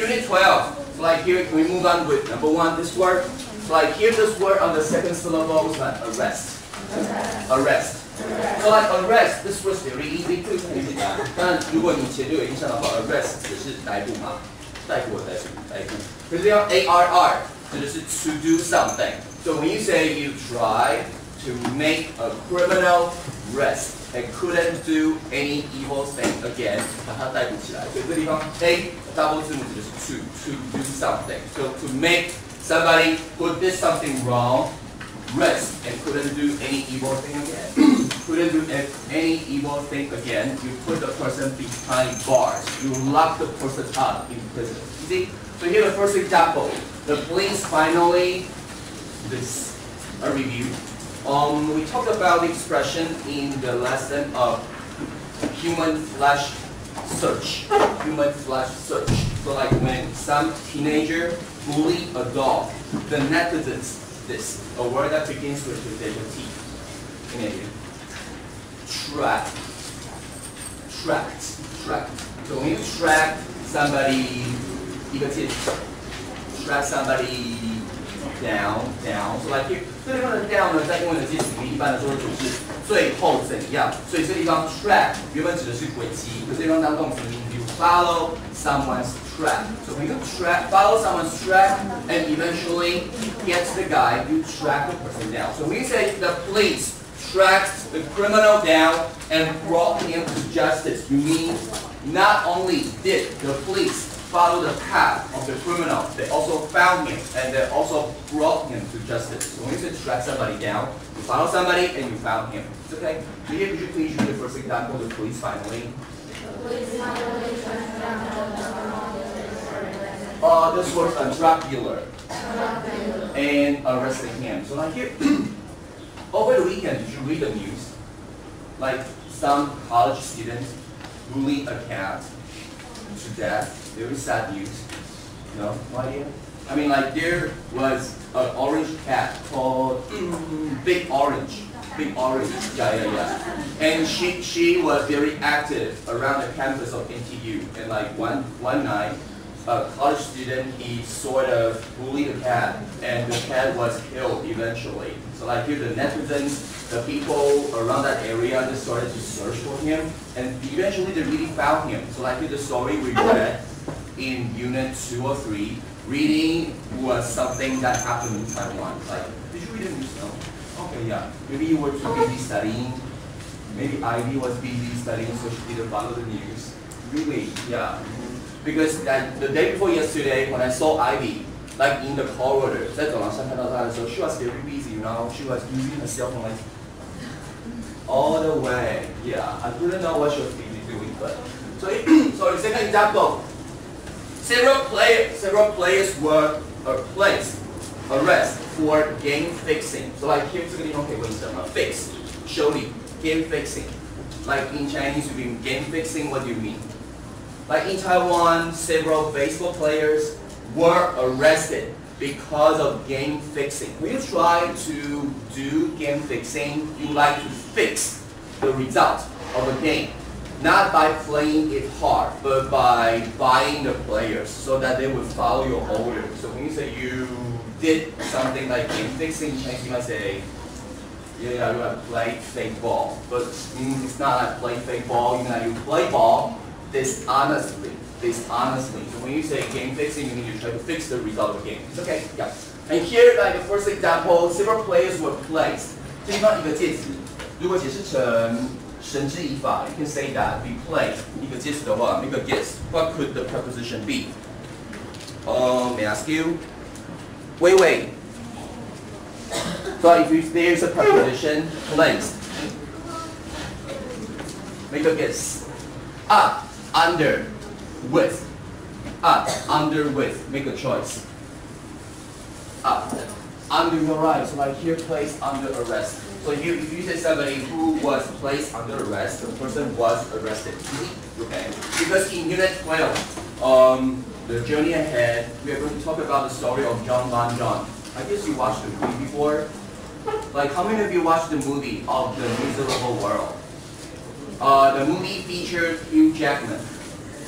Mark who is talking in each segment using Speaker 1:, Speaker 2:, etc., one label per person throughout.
Speaker 1: Unit 12. So like here, we move on with number one, this word. So like here, this word on the second syllable is like arrest. Arrest. So like arrest, this was very easy to 很简单。但如果你前面有印象的话，arrest 只是逮捕嘛，逮捕的逮捕，逮捕。可是要 A R R，这就是 to do something. So when you say you try to make a criminal rest and couldn't do any evil thing again，把它逮捕起来。所以这地方 A double 字母指的是 to to do something. So to make somebody who did something wrong rest and couldn't do any evil thing again. couldn't do any evil thing again. You put the person behind bars. You lock the person up in prison. You see? So here the first example. The police finally, this a review. um, we talked about expression in the lesson of human flesh search. Human flesh search. So like when some teenager bully a dog, the negligence this, a word that begins with the letter T. Canadian. Track. Tracked. Tracked. So when you track somebody, even if track somebody down, down. So like here, 这地方的 down 呢，在英文的介词里面一般来说就是最后怎样。所以这地方 track 原本指的是轨迹，可是这地方当动词 means you follow someone's track. So when you track, follow someone's track and eventually get to the guy, you track the person down. So when you say the police tracked the criminal down and brought him to justice, you mean not only did the police follow the path of the criminal, they also found him and they also brought him to justice. So when you track somebody down, you follow somebody and you found him. It's okay? Here, could you please use the first example, the police finally? Uh, this was a drug dealer and arrested him. So like here, over the weekend, did you read the news? Like some college students bullied a cat to death. Very sad news. No, idea. I mean, like there was an orange cat called Big Orange. Big Orange. Yeah, yeah, yeah. And she she was very active around the campus of NTU. And like one one night, a college student he sort of bullied the cat, and the cat was killed eventually. So like here, the netizens, the people around that area, they started to search for him, and eventually they really found him. So like here, the story we read in unit two or three, reading was something that happened in Taiwan. Like, did you read the news? No. Okay, yeah. Maybe you were too busy studying. Maybe Ivy was busy studying, so she didn't follow the news. Really, yeah. Because that, the day before yesterday, when I saw Ivy, like in the corridor, 在走廊上看到她的时候, she was very busy, you know. She was using her cell phone like all the way. Yeah, I couldn't know what she was busy doing, but so so the second example, Several, players, several players were uh, placed arrest for game fixing. So like here, okay, wait, so uh, fix, show me, game fixing. Like in Chinese, you mean game fixing, what do you mean? Like in Taiwan, several baseball players were arrested because of game fixing. When you try to do game fixing, you like to fix the result of a game Not by playing it hard, but by buying the players so that they would follow your order. So when you say you did something like game fixing, Chinese you might say, yeah, you have played fake ball. But mm, it's not like play fake ball, you know, you play ball dishonestly. Dishonestly. So when you say game fixing, you mean you try to fix the result of the game. It's okay, yeah. And here, like the first example, several players were placed. 这地方一个介词，如果解释成 神之以法，you can say that be placed 一个介词的话，make a guess. What could the preposition be? Um, may I ask you? Wait, wait. So if you, there's a preposition, placed. Make a guess. Up, under, with. Up, under, with. Make a choice. Up, under your right. So like here, placed under arrest. So you, if you say somebody who was placed under arrest, the person was arrested. Okay. Because in Unit 12, um, the journey ahead, we are going to talk about the story of Jean Valjean. I guess you watched the movie before. Like, how many of you watched the movie of The Miserable World? Uh, the movie featured Hugh Jackman.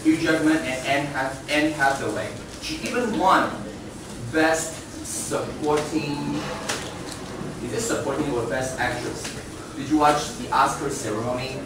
Speaker 1: Hugh Jackman and Anne, Hath Anne Hathaway. She even won Best Supporting, is this supporting or Best Actress? Did you watch the Oscar ceremony?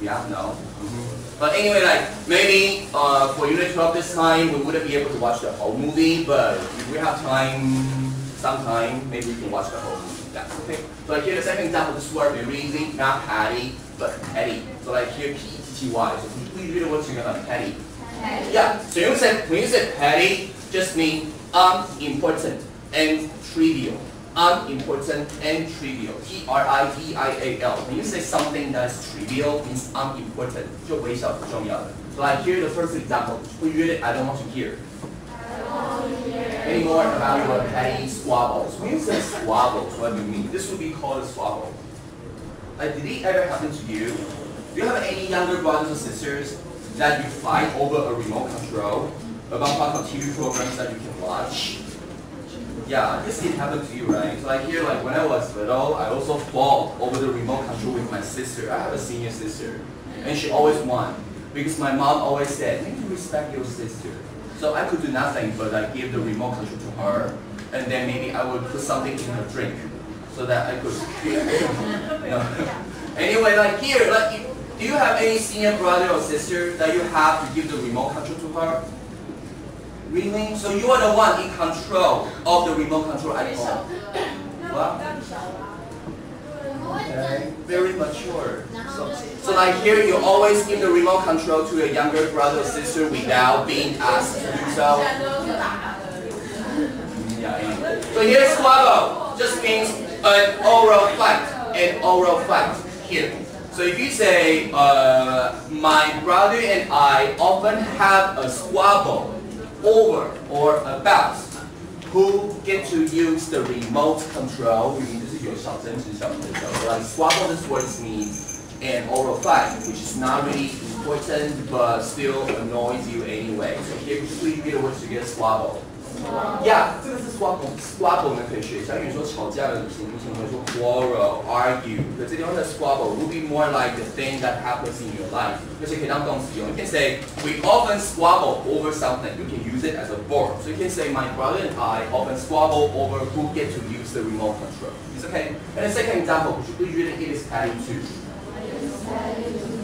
Speaker 1: Yeah, no. Mm-hmm. But anyway, like maybe uh, for Unit 12 this time, we wouldn't be able to watch the whole movie, but if we have time, sometime, maybe we can watch the whole movie. That's okay. So like here, the second example, this word very easy, not patty, but petty. So like here, P-E-T-T-Y. So can please read the word together, like petty? Petty. Yeah. So you say when you say petty, just mean unimportant and trivial unimportant and trivial. T-R-I-V-I-A-L. When you say something that's trivial, means unimportant. 就微小不重要的. So like here the first example. We read it, I don't want to hear. Any more about your petty squabbles? When you say squabbles, what do you mean? This would be called a squabble. Like, did it ever happen to you? Do you have any younger brothers or sisters that you fight over a remote control about what TV programs that you can watch? Yeah, this did happen to you, right? So like here, like when I was little, I also fought over the remote control with my sister. I have a senior sister, and she always won because my mom always said, "You need to respect your sister." So I could do nothing but I give the remote control to her, and then maybe I would put something in her drink so that I could. you know. anyway, like here, like do you have any senior brother or sister that you have to give the remote control to her? Really? So you are the one in control of the remote control at home. What? Okay, very mature. So, so like here, you always give the remote control to your younger brother or sister without being asked to do so. Yeah, So here, squabble just means an oral fight, an oral fight here. So if you say, uh, my brother and I often have a squabble, over or about who get to use the remote control. Like squabble this word means and oral which is not really important but still annoys you anyway. So here, please get a word to get squabble. Yeah，这个是 squabble squabble 呢可以学一下，因为说吵架的形形会说 quarrel, argue，可这地方的 squabble will be more like the thing that happens in your life，而且可以当动词用。You can say we often squabble over something. You can use it as a verb. So you can say my brother and I often squabble over who get to use the remote control. It's okay. And the second example, which is really it is adding to.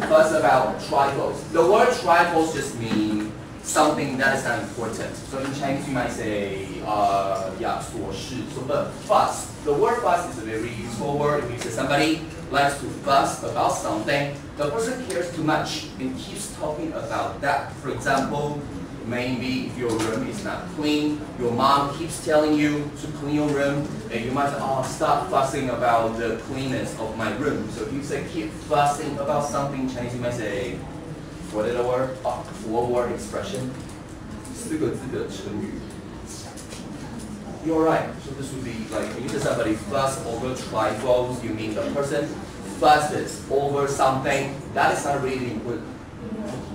Speaker 1: First about trifles. The word trifles just means something that is not important. So in Chinese you might say, uh, yeah, 琐事. So the fuss, the word fuss is a very useful word. It means that somebody likes to fuss about something. The person cares too much and keeps talking about that. For example, maybe if your room is not clean, your mom keeps telling you to clean your room, and you might say, oh, stop fussing about the cleanness of my room. So if you say keep fussing about something, Chinese you might say, what is the word? Oh, four word expression. 四个字的成语. You're right. So this would be like when you say somebody fuss over trifles, you mean the person fusses over something that is not really important.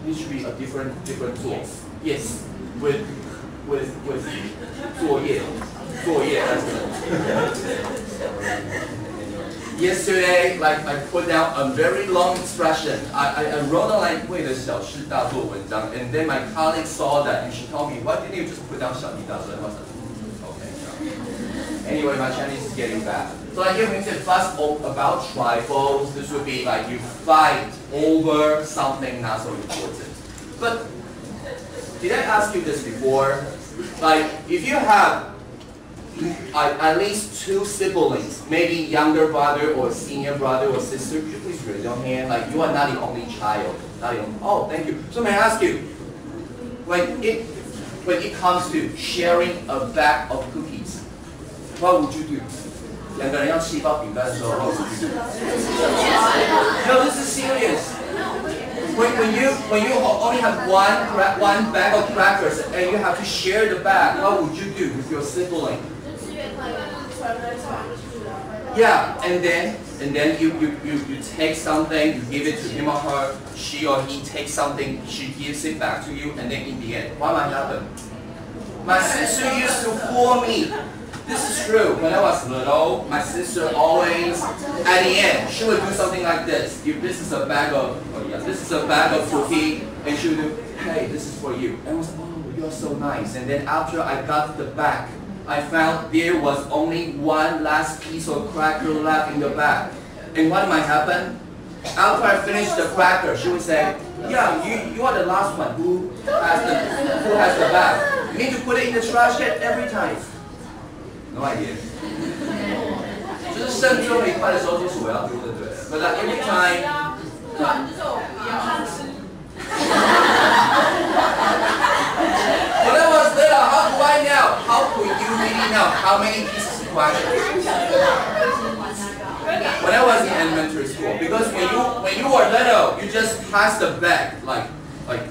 Speaker 1: It should be a different different tool. Yes, with with with 作业作业 that's the Yesterday, like I put down a very long expression. I, I, I wrote a like 为了小事大做文章, and then my colleague saw that and she told me, why didn't you just put down 小题大做? I was like, okay. Anyway, my Chinese is getting bad. So like here when you say fuss about trifles, this would be like you fight over something not so important. But did I ask you this before? Like if you have at least two siblings, maybe younger brother or senior brother or sister, could you please raise your hand? Like you are not the only child. Not the only, oh, thank you. So may I ask you, when it when it comes to sharing a bag of cookies, what would you do? 两个人要吃一包饼干的时候，what would you do? No, this is serious. When, when you when you only have one one bag of crackers and you have to share the bag, what would you do with your sibling? Yeah, and then and then you, you, you, you take something, you give it to him or her, she or he takes something, she gives it back to you, and then in the end, what might happen? My sister used to fool me. This is true. When I was little, my sister always, at the end, she would do something like this. If this is a bag of, oh yes, this is a bag of cookie, and she would do, hey, this is for you. And I was like, oh, you're so nice. And then after I got the bag, I found there was only one last piece of cracker left in the bag. And what might happen? After I finish the cracker, she would say, yeah, you, you are the last one who has the who has the bag. You need to put it in the trash can every time. No idea. 就是剩最后一块的时候，就是我要丢的，对了。But like every time. know how many pieces of cracker? When I was in elementary school, because when you when you were little, you just pass the bag like like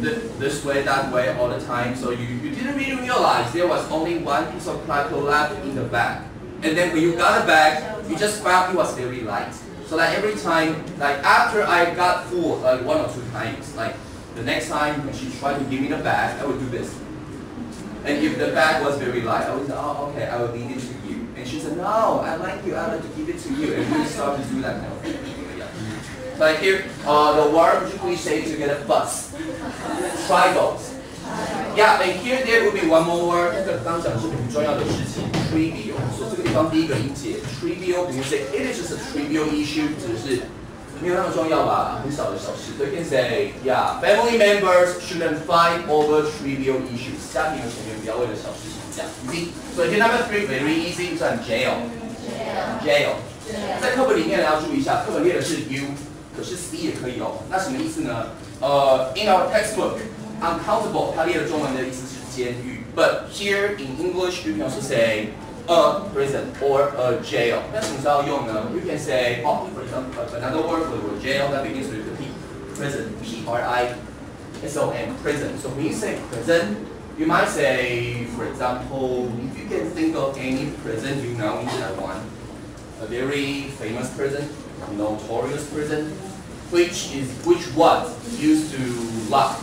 Speaker 1: thi- this way, that way all the time. So you, you didn't really realize there was only one piece of cracker left in the bag. And then when you got the bag, you just found it was very light. So like every time, like after I got full like one or two times, like the next time when she tried to give me the bag, I would do this. And if the bag was very light, I would say, oh, okay, I will leave it to you. And she said, no, I like you, I like to give it to you. And we start to do that kind of thing. Yeah. So like here, uh, the word would you please say together, bus. Tribals. Yeah, and here there will be one more word. 这个刚讲的是很重要的事情，trivial。所以这个地方第一个音节，trivial，比如 say it is just a trivial issue，指的是 没有那么重要吧，很小的小事。So you can say, yeah, family members shouldn't fight over trivial issues。家庭的成员不要为了小事情这样。Easy。所以 number three very easy，算 jail。jail。在课本里面呢要注意一下，课本列的是 U，可是 C 也可以哦。那什么意思呢？呃，in our textbook。uncountable，它列的中文的意思是监狱。But here in English, you can also say a prison or a jail. 那什么时候用呢？You can say, oh, for example, another word for the word jail that begins with the P. Prison, P-R-I-S-O-N, prison. So when you say prison, you might say, for example, if you can think of any prison you know in Taiwan, a very famous prison, notorious prison, which is which was used to lock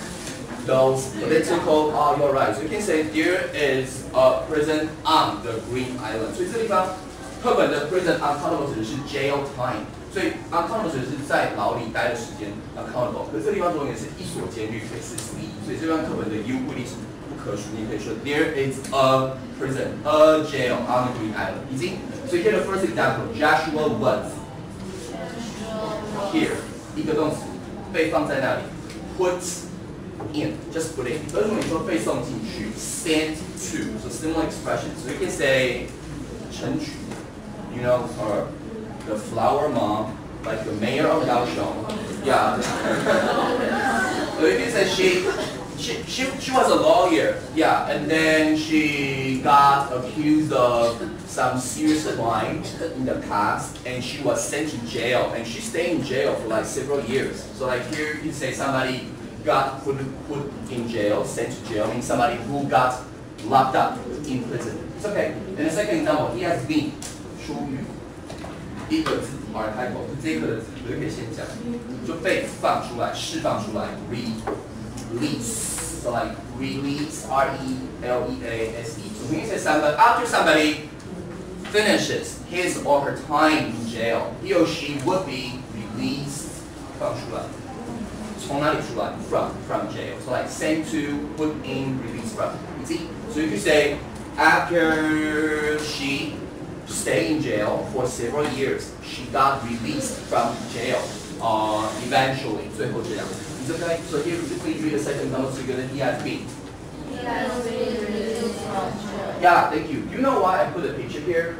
Speaker 1: those political, oh, you're right. So you can say there is a prison on the Green Island. 所以这地方课本的 prison uncountable 指的是 jail time，所以 uncountable 指的是在牢里待的时间 uncountable。可是这地方重点是一所监狱，可以是 C，所以这边课本的 U 不一定是不可数，你可以说 there is a prison, a jail on the Green Island. 已经，所以 here the first example, Joshua Woods. Here 一个动词被放在那里，put in, just put in. Those when you put on to send to, so similar expression. So we can say 陈菊, you know, or the flower mom, like the mayor of Kaohsiung. Yeah. so you can say she, she, she, she was a lawyer, yeah, and then she got accused of some serious crime in the past, and she was sent to jail, and she stayed in jail for like several years. So like here you can say somebody got put, put in jail, sent to jail, means somebody who got locked up in prison. It's okay. And the second example, he has been 出狱，一个字 R 开头，是这个的字，我就可以先讲，就被放出来，释放出来，release。So like release, R E L E A S E. So when you say somebody, after somebody finishes his or her time in jail, he or she would be released 放出来。 从哪里出来？From from jail. So like sent to, put in, release from. Easy. So you could say after she stayed in jail for several years, she got released from jail. Uh, eventually, 最后这样。It's okay. So here you please read the second number together. He has been. Yeah, thank you. Do you know why I put a picture here?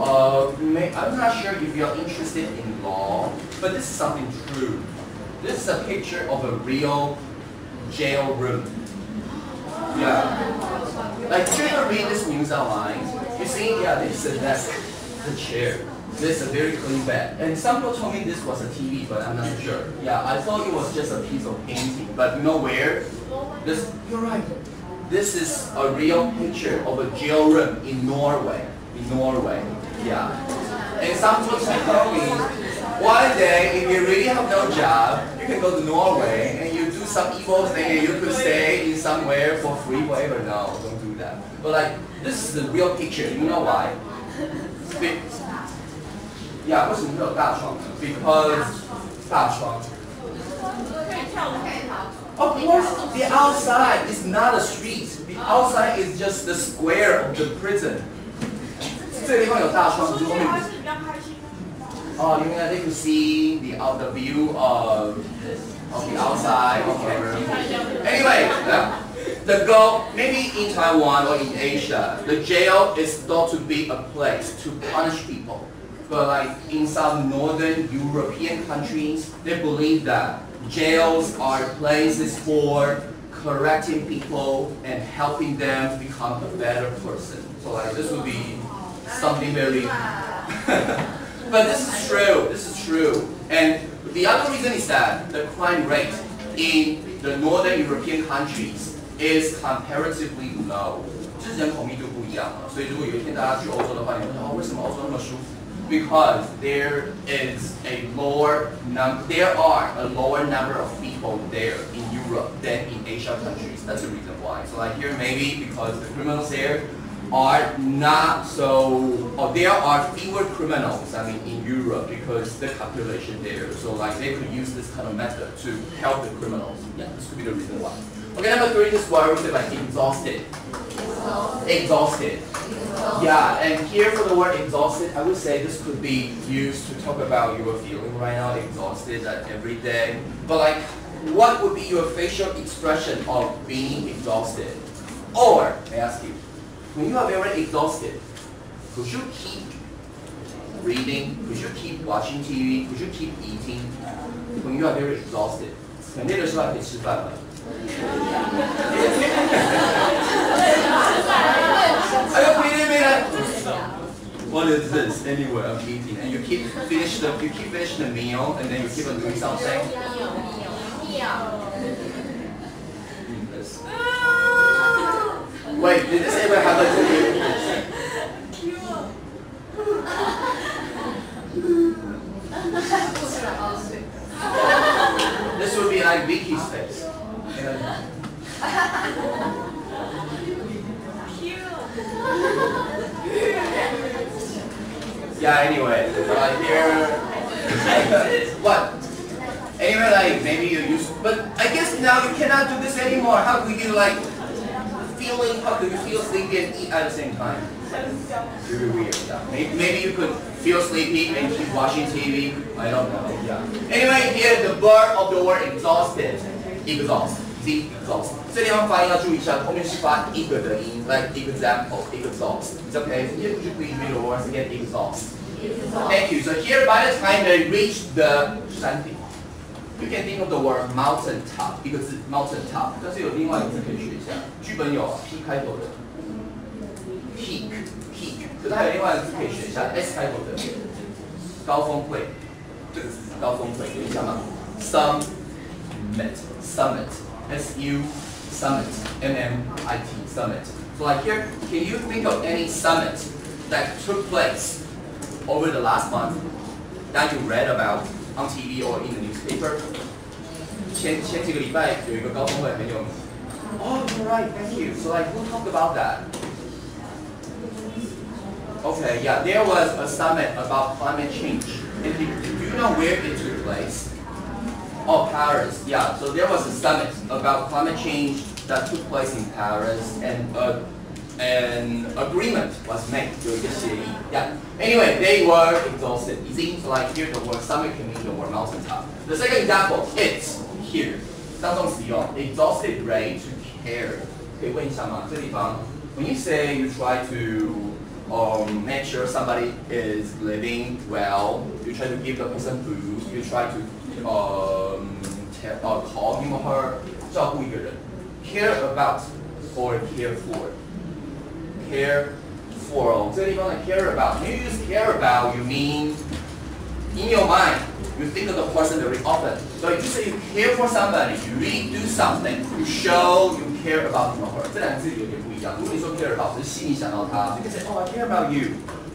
Speaker 1: Uh, may, I'm not sure if you're interested in law, but this is something true. This is a picture of a real jail room. Yeah. Like, did you ever read this news online? You see, yeah, this is a desk, the chair. This is a very clean bed. And some people told me this was a TV, but I'm not sure. Yeah, I thought it was just a piece of painting, but you know where? This, you're right. This is a real picture of a jail room in Norway. In Norway, yeah. And some people told me, one day, if you really have no job, you can go to Norway and you do some evil thing and you could stay in somewhere for free forever. No, don't do that. But like, this is the real picture. You know why? Be- yeah, 为什么会有大床呢？Because 大床
Speaker 2: 可以跳舞，可以逃。
Speaker 1: Of course, the outside is not a street. The outside is just the square of the prison. 这个地方有大窗，就是后面。 Oh, you wanted to see the out the view of of the outside. Okay. Anyway, yeah, the goal maybe in Taiwan or in Asia, the jail is thought to be a place to punish people. But like in some northern European countries, they believe that jails are places for correcting people and helping them become a better person. So like this would be something very but this is true. This is true. And the other reason is that the crime rate in the northern European countries is comparatively low. 就是人口密度不一样嘛，所以如果有一天大家去欧洲的话，你会说哦，为什么欧洲那么舒服？Because there is a lower num there are a lower number of people there in Europe than in Asia countries. That's the reason why. So like here maybe because the criminals there are not so, oh, or there are fewer criminals, I mean, in Europe because the population there. So like they could use this kind of method to help the criminals. Yeah, this could be the reason why. Okay, number three, this word we say like exhausted. Exhausted. Yeah, and here for the word exhausted, I would say this could be used to talk about you are feeling right now exhausted like every day. But like, what would be your facial expression of being exhausted? Or, I ask you, when you are very exhausted, could you keep reading? Could you keep watching TV? Could you keep eating? When you are very exhausted，很累的时候还可以吃饭吗？Are you kidding me? What is this? Anyway, I'm eating, and you keep finish the you keep finishing the meal, and then you keep on doing something. Wait, did this ever happen to you? This would be like Vicky's face. Yeah, anyway, like here, what? Anyway, like maybe you use, but I guess now you cannot do this anymore. How could you like feeling? How could you feel sleepy and eat at the same time? Very weird. Yeah. Maybe, maybe you could feel sleepy and keep watching TV. I don't know. Yeah. Anyway, here the verb of the word exhausted. Exhaust. See, exhaust. 这地方发音要注意一下，后面是发一个的音，like example, exhaust. It's okay. Here, could you please read the words again? Exhaust. Thank you. So here, by the time they reach the 山顶 you can think of the word mountain top 一个字 mountain top，但是有另外一个字可以学一下，剧本有 P 开头的 peak peak，可是还有另外一个字可以学一下 S 开头的高峰会，这个字高峰会有印象吗？Summit summit S U summit M M I T summit. So like here, can you think of any summit that took place over the last month that you read about on TV or in the newspaper? 前前几个礼拜有一个高峰会很有名。Oh, you're right. Thank you. So like, who talked about that? Okay, yeah, there was a summit about climate change. And do, do you know where it took place? Oh, Paris. Yeah. So there was a summit about climate change that took place in Paris, and uh, an agreement was made. 有一个协议. Yeah. Anyway, they were exhausted. It seems like here the word summit can mean the word mountaintop. The second example, it's here. 当中使用 exhausted ready to care. 可以问一下吗？这地方 when you say you try to um, make sure somebody is living well, you try to give the person food, you try to um, te- uh, call him or her 照顾一个人 care about or care for care for 哦，这个地方的 care about，when you use care about, you mean in your mind, you think of the person very often. So if you say you care for somebody, you really do something to show you care about him or her. 这两个字有点不一样。如果你说 care about 只是心里想到他，you can say, oh, I care about you.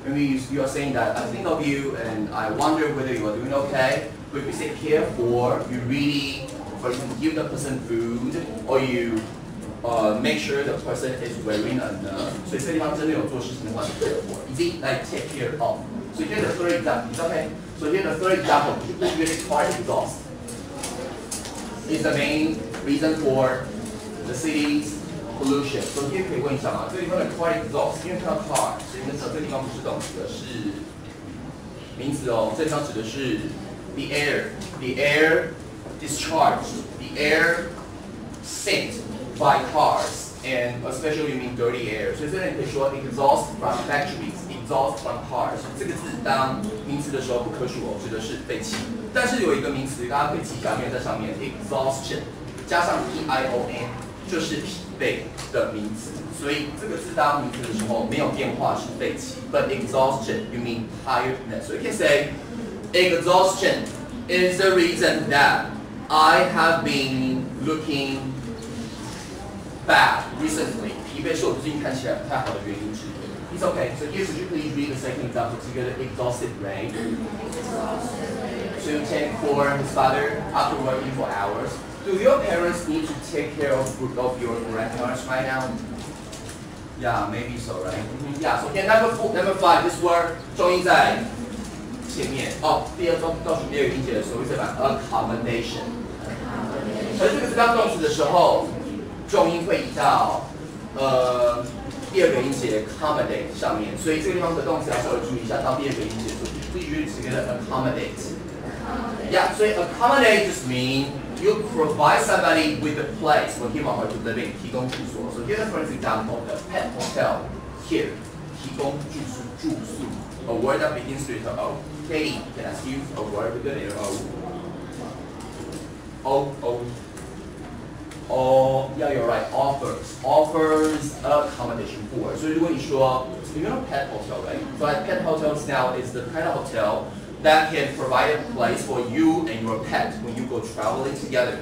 Speaker 1: Maybe you, you are saying that I think of you and I wonder whether you are doing okay. But if you say care for, you really, for example, give the person food or you uh, make sure the person is wearing enough. 所以这地方真的有做事情的话，你 care for，已经 like take care of. So here the third example, it's okay. So here the third example, which is really quite exhaust, is the main reason for the city's pollution。首先可以问一下嘛，这个地方的 car exhaust，因为看到 car，所以那这个地方不是动词，而是名词哦。这地方指的是 the air，the air discharged, the air sent by cars。and especially you mean dirty air，所以这里可以说 exhaust from factories，exhaust from cars。这个字当名词的时候不可数哦，指的是废气。但是有一个名词大家可以记一下，因为在上面 exhaustion 加上 e i o n 就是疲惫的名词，所以这个字当名词的时候没有变化是废气。But exhaustion you mean tiredness，所以可以 say exhaustion is the reason that I have been looking bad recently. 疲惫是我最近看起来不太好的原因之一。It's okay. So here, could you please read the second example together? Exhausted brain. To take for his father after working for hours. Do your parents need to take care of, of your grandparents right now? Yeah, maybe so, right? Mm -hmm. Yeah. So here, number four, number five. This word 重音在前面。哦，第二动倒数第二个音节的所谓这版 accommodation。而这个是当动词的时候。 重音会移到呃第二个音节 accommodate 上面，所以这个地方的动词要稍微注意一下，当第二个音节做注意句子里面的 accommodate。Yeah，所以 accommodate just mean you provide somebody with a place for him or her to live in，提供住所。So here for example, the pet hotel here 提供住宿住宿。A word that begins with O. Katie, can I ask you a word with the letter O? O O or yeah, you're right, offers, offers accommodation for. So you know pet hotel, right? So at pet hotels now is the kind of hotel that can provide a place for you and your pet when you go traveling together.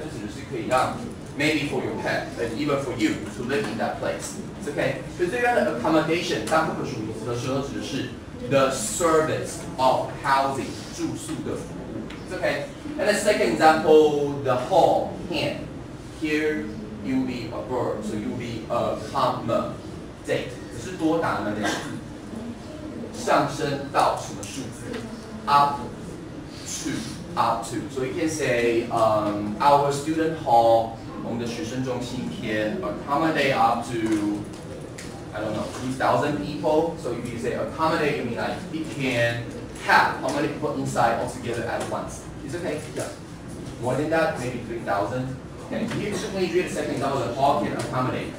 Speaker 1: Maybe for your pet, and even for you to live in that place. It's okay. 所以这边的 accommodation 当不可数名词的时候，指的是 the service of housing 住宿的服务。It's okay. And the second example, the hall, hand. Here you'll be a verb, so you'll be accommodate，只是多打了两个字，上升到什么数字？Up to, up to. So you can say, um, our student hall 我们的学生中心 can accommodate up to I don't know, 2,000 people. So if you say accommodate, you mean like it can have how many people inside altogether at once. Is okay? Yeah. More than that, maybe 3,000. Okay, here simply read a second example that hall can accommodate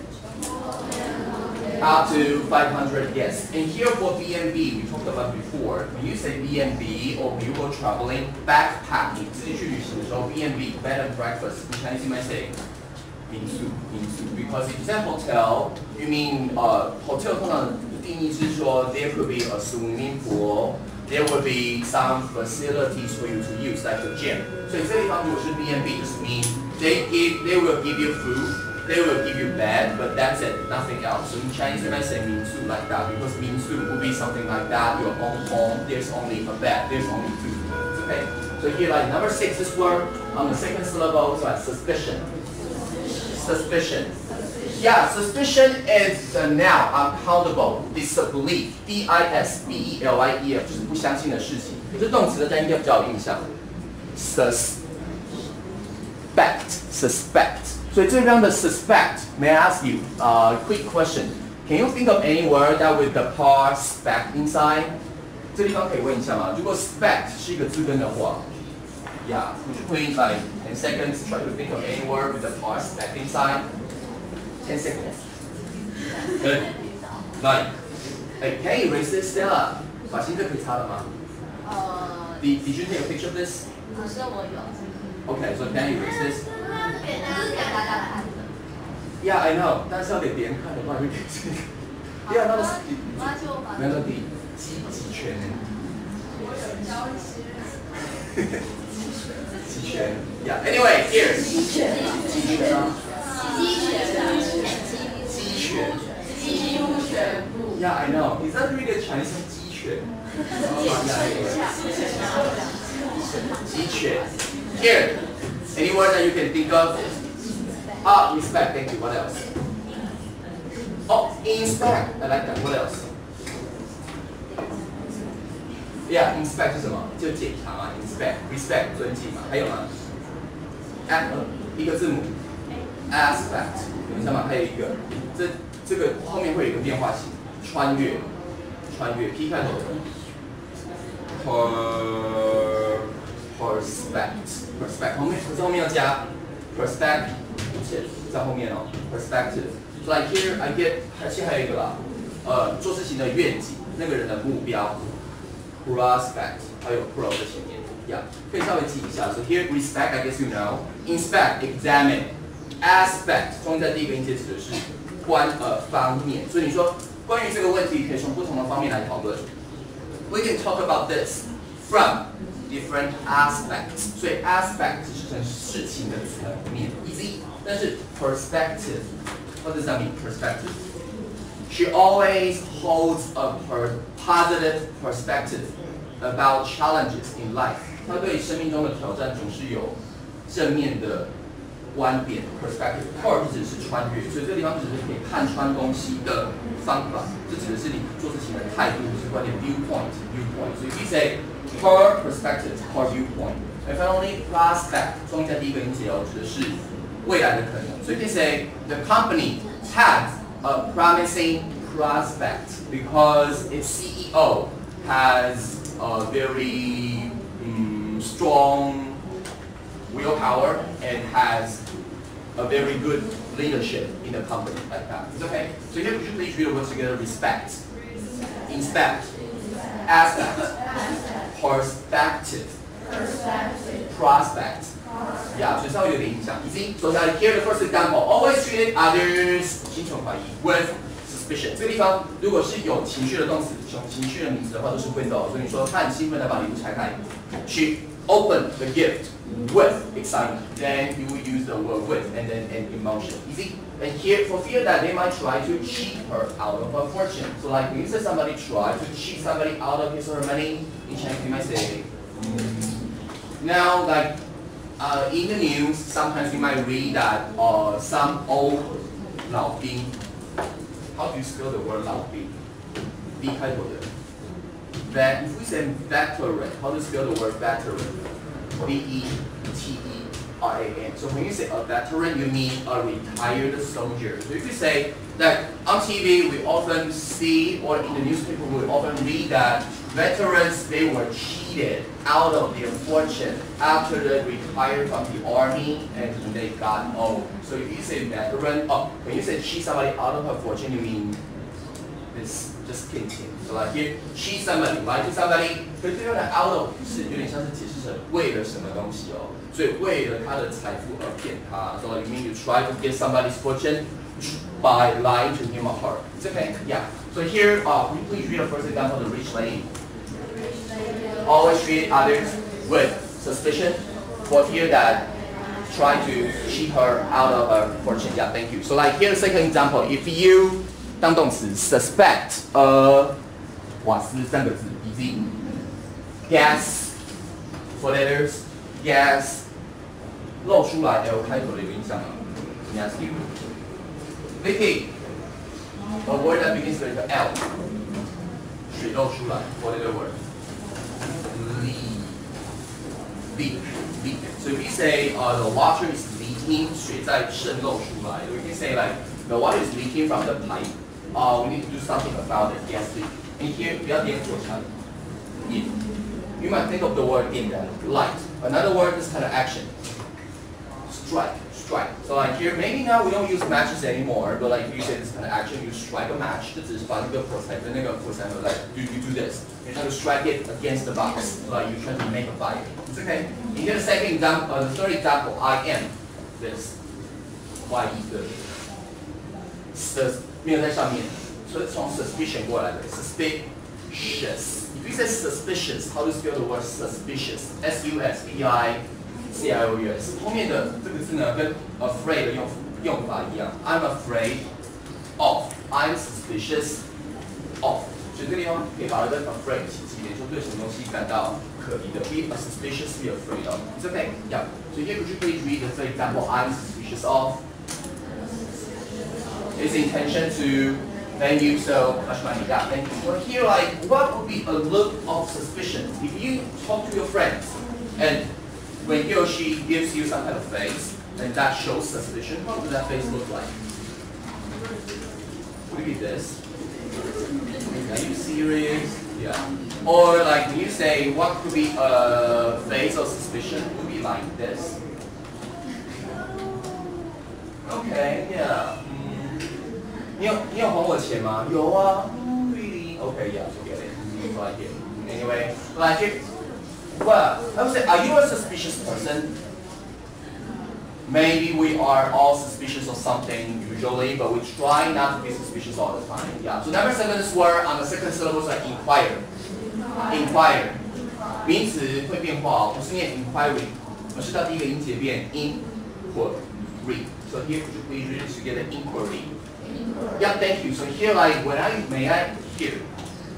Speaker 1: up to 500 guests. And here for B&B, we talked about before, when you say B&B or when you go traveling, backpacking, 自己去旅行的时候, B&B, bed and breakfast, in Chinese you might say 民宿,民宿. Because if you say hotel, you mean uh, hotel 通常定义是说 there could be a swimming pool, there would be some facilities for you to use, like a gym. So 所以这地方如果是 B&B, just mean they give, they will give you food, they will give you bed, but that's it, nothing else. So in Chinese, you might say 民宿 like that because 民宿 would be something like that, your own home, there's only a bed, there's only food. It's okay. So here, like number six, this word on the second syllable, so like suspicion. Suspicion. Yeah, suspicion is the noun, uncountable, disbelief, D-I-S-B-E-L-I-E-F，就是不相信的事情。这动词的单应该比较有印象。sus suspect, suspect. So this round the suspect, may I ask you a uh, quick question? Can you think of any word that with the part spec inside? 这地方可以问一下吗？如果 spect 是一个字根的话，Yeah, would you please like 10 seconds try to think of any word with the part spec inside? 10 seconds. Good. Nine. Hey, can you erase this, Stella? 把新的可以擦了吗？呃。Did Did you take a picture of this? 可是我有。 Okay, so can you erase this? Yeah, I know. 但是要给别人看的话，会给这个。Yeah, that was melody. 鸡鸡拳。鸡拳。Yeah. Anyway, here. 鸡拳。鸡拳啊。鸡拳。鸡拳。鸡拳部。Yeah, I know. Is that really a Chinese 鸡拳？鸡拳。 Here, any word that you can think of? Ah, inspect, thank you. What else? Oh, inspect. I like that. What else? Yeah, inspect 是什么？就检查嘛，inspect，respect 尊敬嘛。还有吗？啊，一个字母。aspect，有印象吗？还有一个，这这个后面会有一个变化型，穿越，穿越 P 开头的 perspect，perspect 后面可是后面要加 perspective 在后面哦，perspective。So like here I get，而且还有一个啦，呃，做事情的愿景，那个人的目标，prospect，还有 pro 在前面。Yeah，可以稍微记一下。So here respect, I guess you know. Inspect, examine. Aspect 中间在第一个音节指的是关呃方面，所以你说关于这个问题可以从不同的方面来讨论。We can talk about this from different aspects. 所以 aspect 是成事情的层面，easy。但是 perspective，what does that mean? Perspective. She always holds a per positive perspective about challenges in life. 她对生命中的挑战总是有正面的观点 perspective。Port 指的是穿越，所以这个地方指的是可以看穿东西的方法。这指的是你做事情的态度，是观点 viewpoint viewpoint。所以 we say her perspective her viewpoint。And finally prospect 中间第一个音节哦，指的是未来的可能。所以 we say the company has a promising prospect because its CEO has a very um, strong willpower and has a very good leadership in the company like that. It's okay. So here we should please read the words together. Respect, inspect, Aspect, perspective, prospect. Yeah, 所以稍微有点影响。已经坐下来 here the first example. Always treat others 心存怀疑 with suspicion. 这个地方如果是有情绪的动词，有情绪的名词的话，都是会的。所以你说他很兴奋的把礼物拆开，she opened the gift with excitement. Then you will use the word with and then an emotion. Easy? And here, for fear that they might try to cheat her out of her fortune. So like when you say somebody tried to cheat somebody out of his or her money, in Chinese you might say. Now, like uh, in the news, sometimes you might read that uh, some old Lao Bing. How do you spell the word Lao Bing? That if we say veteran, how do you spell the word veteran? V E T E R A N. So when you say a veteran, you mean a retired soldier. So if you say that on TV, we often see, or in the newspaper, we often read that veterans they were cheated out of their fortune after they retired from the army and they got old. So if you say veteran, oh, when you say cheat somebody out of her fortune, you mean this just continue. So like here, cheat somebody, lie to somebody. 可是这边的 out of 是有点像是解释 成为了什么东西哦，所以为了他的财富而骗他。So like you mean you try to get somebody's fortune by lying to him or her. It's okay, yeah. So here, uh, can you please read the first example, the rich lady. Always treat others with suspicion for fear that try to cheat her out of her fortune. Yeah, thank you. So like here's the second example. If you 当动词 suspect 呃瓦斯三个字 easy gas four letters gas 露出来 L 开头的有影响吗？Let me ask you. Vicky, a word that begins with L 水露出来 four letter word leak leak leak so if you say uh, the water is leaking 水在渗漏出来 or you can say like the water is leaking from the pipe uh, we need to do something about it. Yes, leak. And here we are getting to in. You might think of the word in that light. Another word is kind of action. Strike, strike. So like here, maybe now we don't use matches anymore, but like if you say this kind of action, you strike a match. This is fun. Go for example, for example, like you, you do this. You try to strike it against the box. Like you try to make a fire. It's okay. And here the second example, uh, the third example, I am this. 怀疑的 sus 没有在上面，所以从 suspicion 过来的 suspicious。 If you say suspicious, how do you spell the word suspicious? S U S P I C I O U S。后面的这个字呢，跟 afraid 的用用法一样。I'm afraid of. I'm suspicious of. 所以这个地方可以把它跟 afraid 起起点，说对什么东西感到可疑的。Be a suspicious, be afraid of. It's okay. Yeah. So here could you please read the third example? I'm suspicious of its intention to you so much money. Yeah, thank you. Well, here, like, what would be a look of suspicion? If you talk to your friends, and when he or she gives you some kind of face, and that shows suspicion, what would that face look like? Would be this? Are you serious? Yeah. Or like when you say what could be a face of suspicion, would be like this. Okay, yeah. 嗯，你有你有还我钱吗？有啊。Really? Okay, yeah, forget it. It's like it. Anyway, like it. Well, I would say, are you a suspicious person? Maybe we are all suspicious of something usually, but we try not to be suspicious all the time. Yeah. So number seven is word on the second syllable is like inquire. Inquire. 名词会变化哦，不是念 inquiry，而是到第一个音节变 inquiry. So here could you please read it together? Inquiry. Yeah, thank you. So here like when I may I here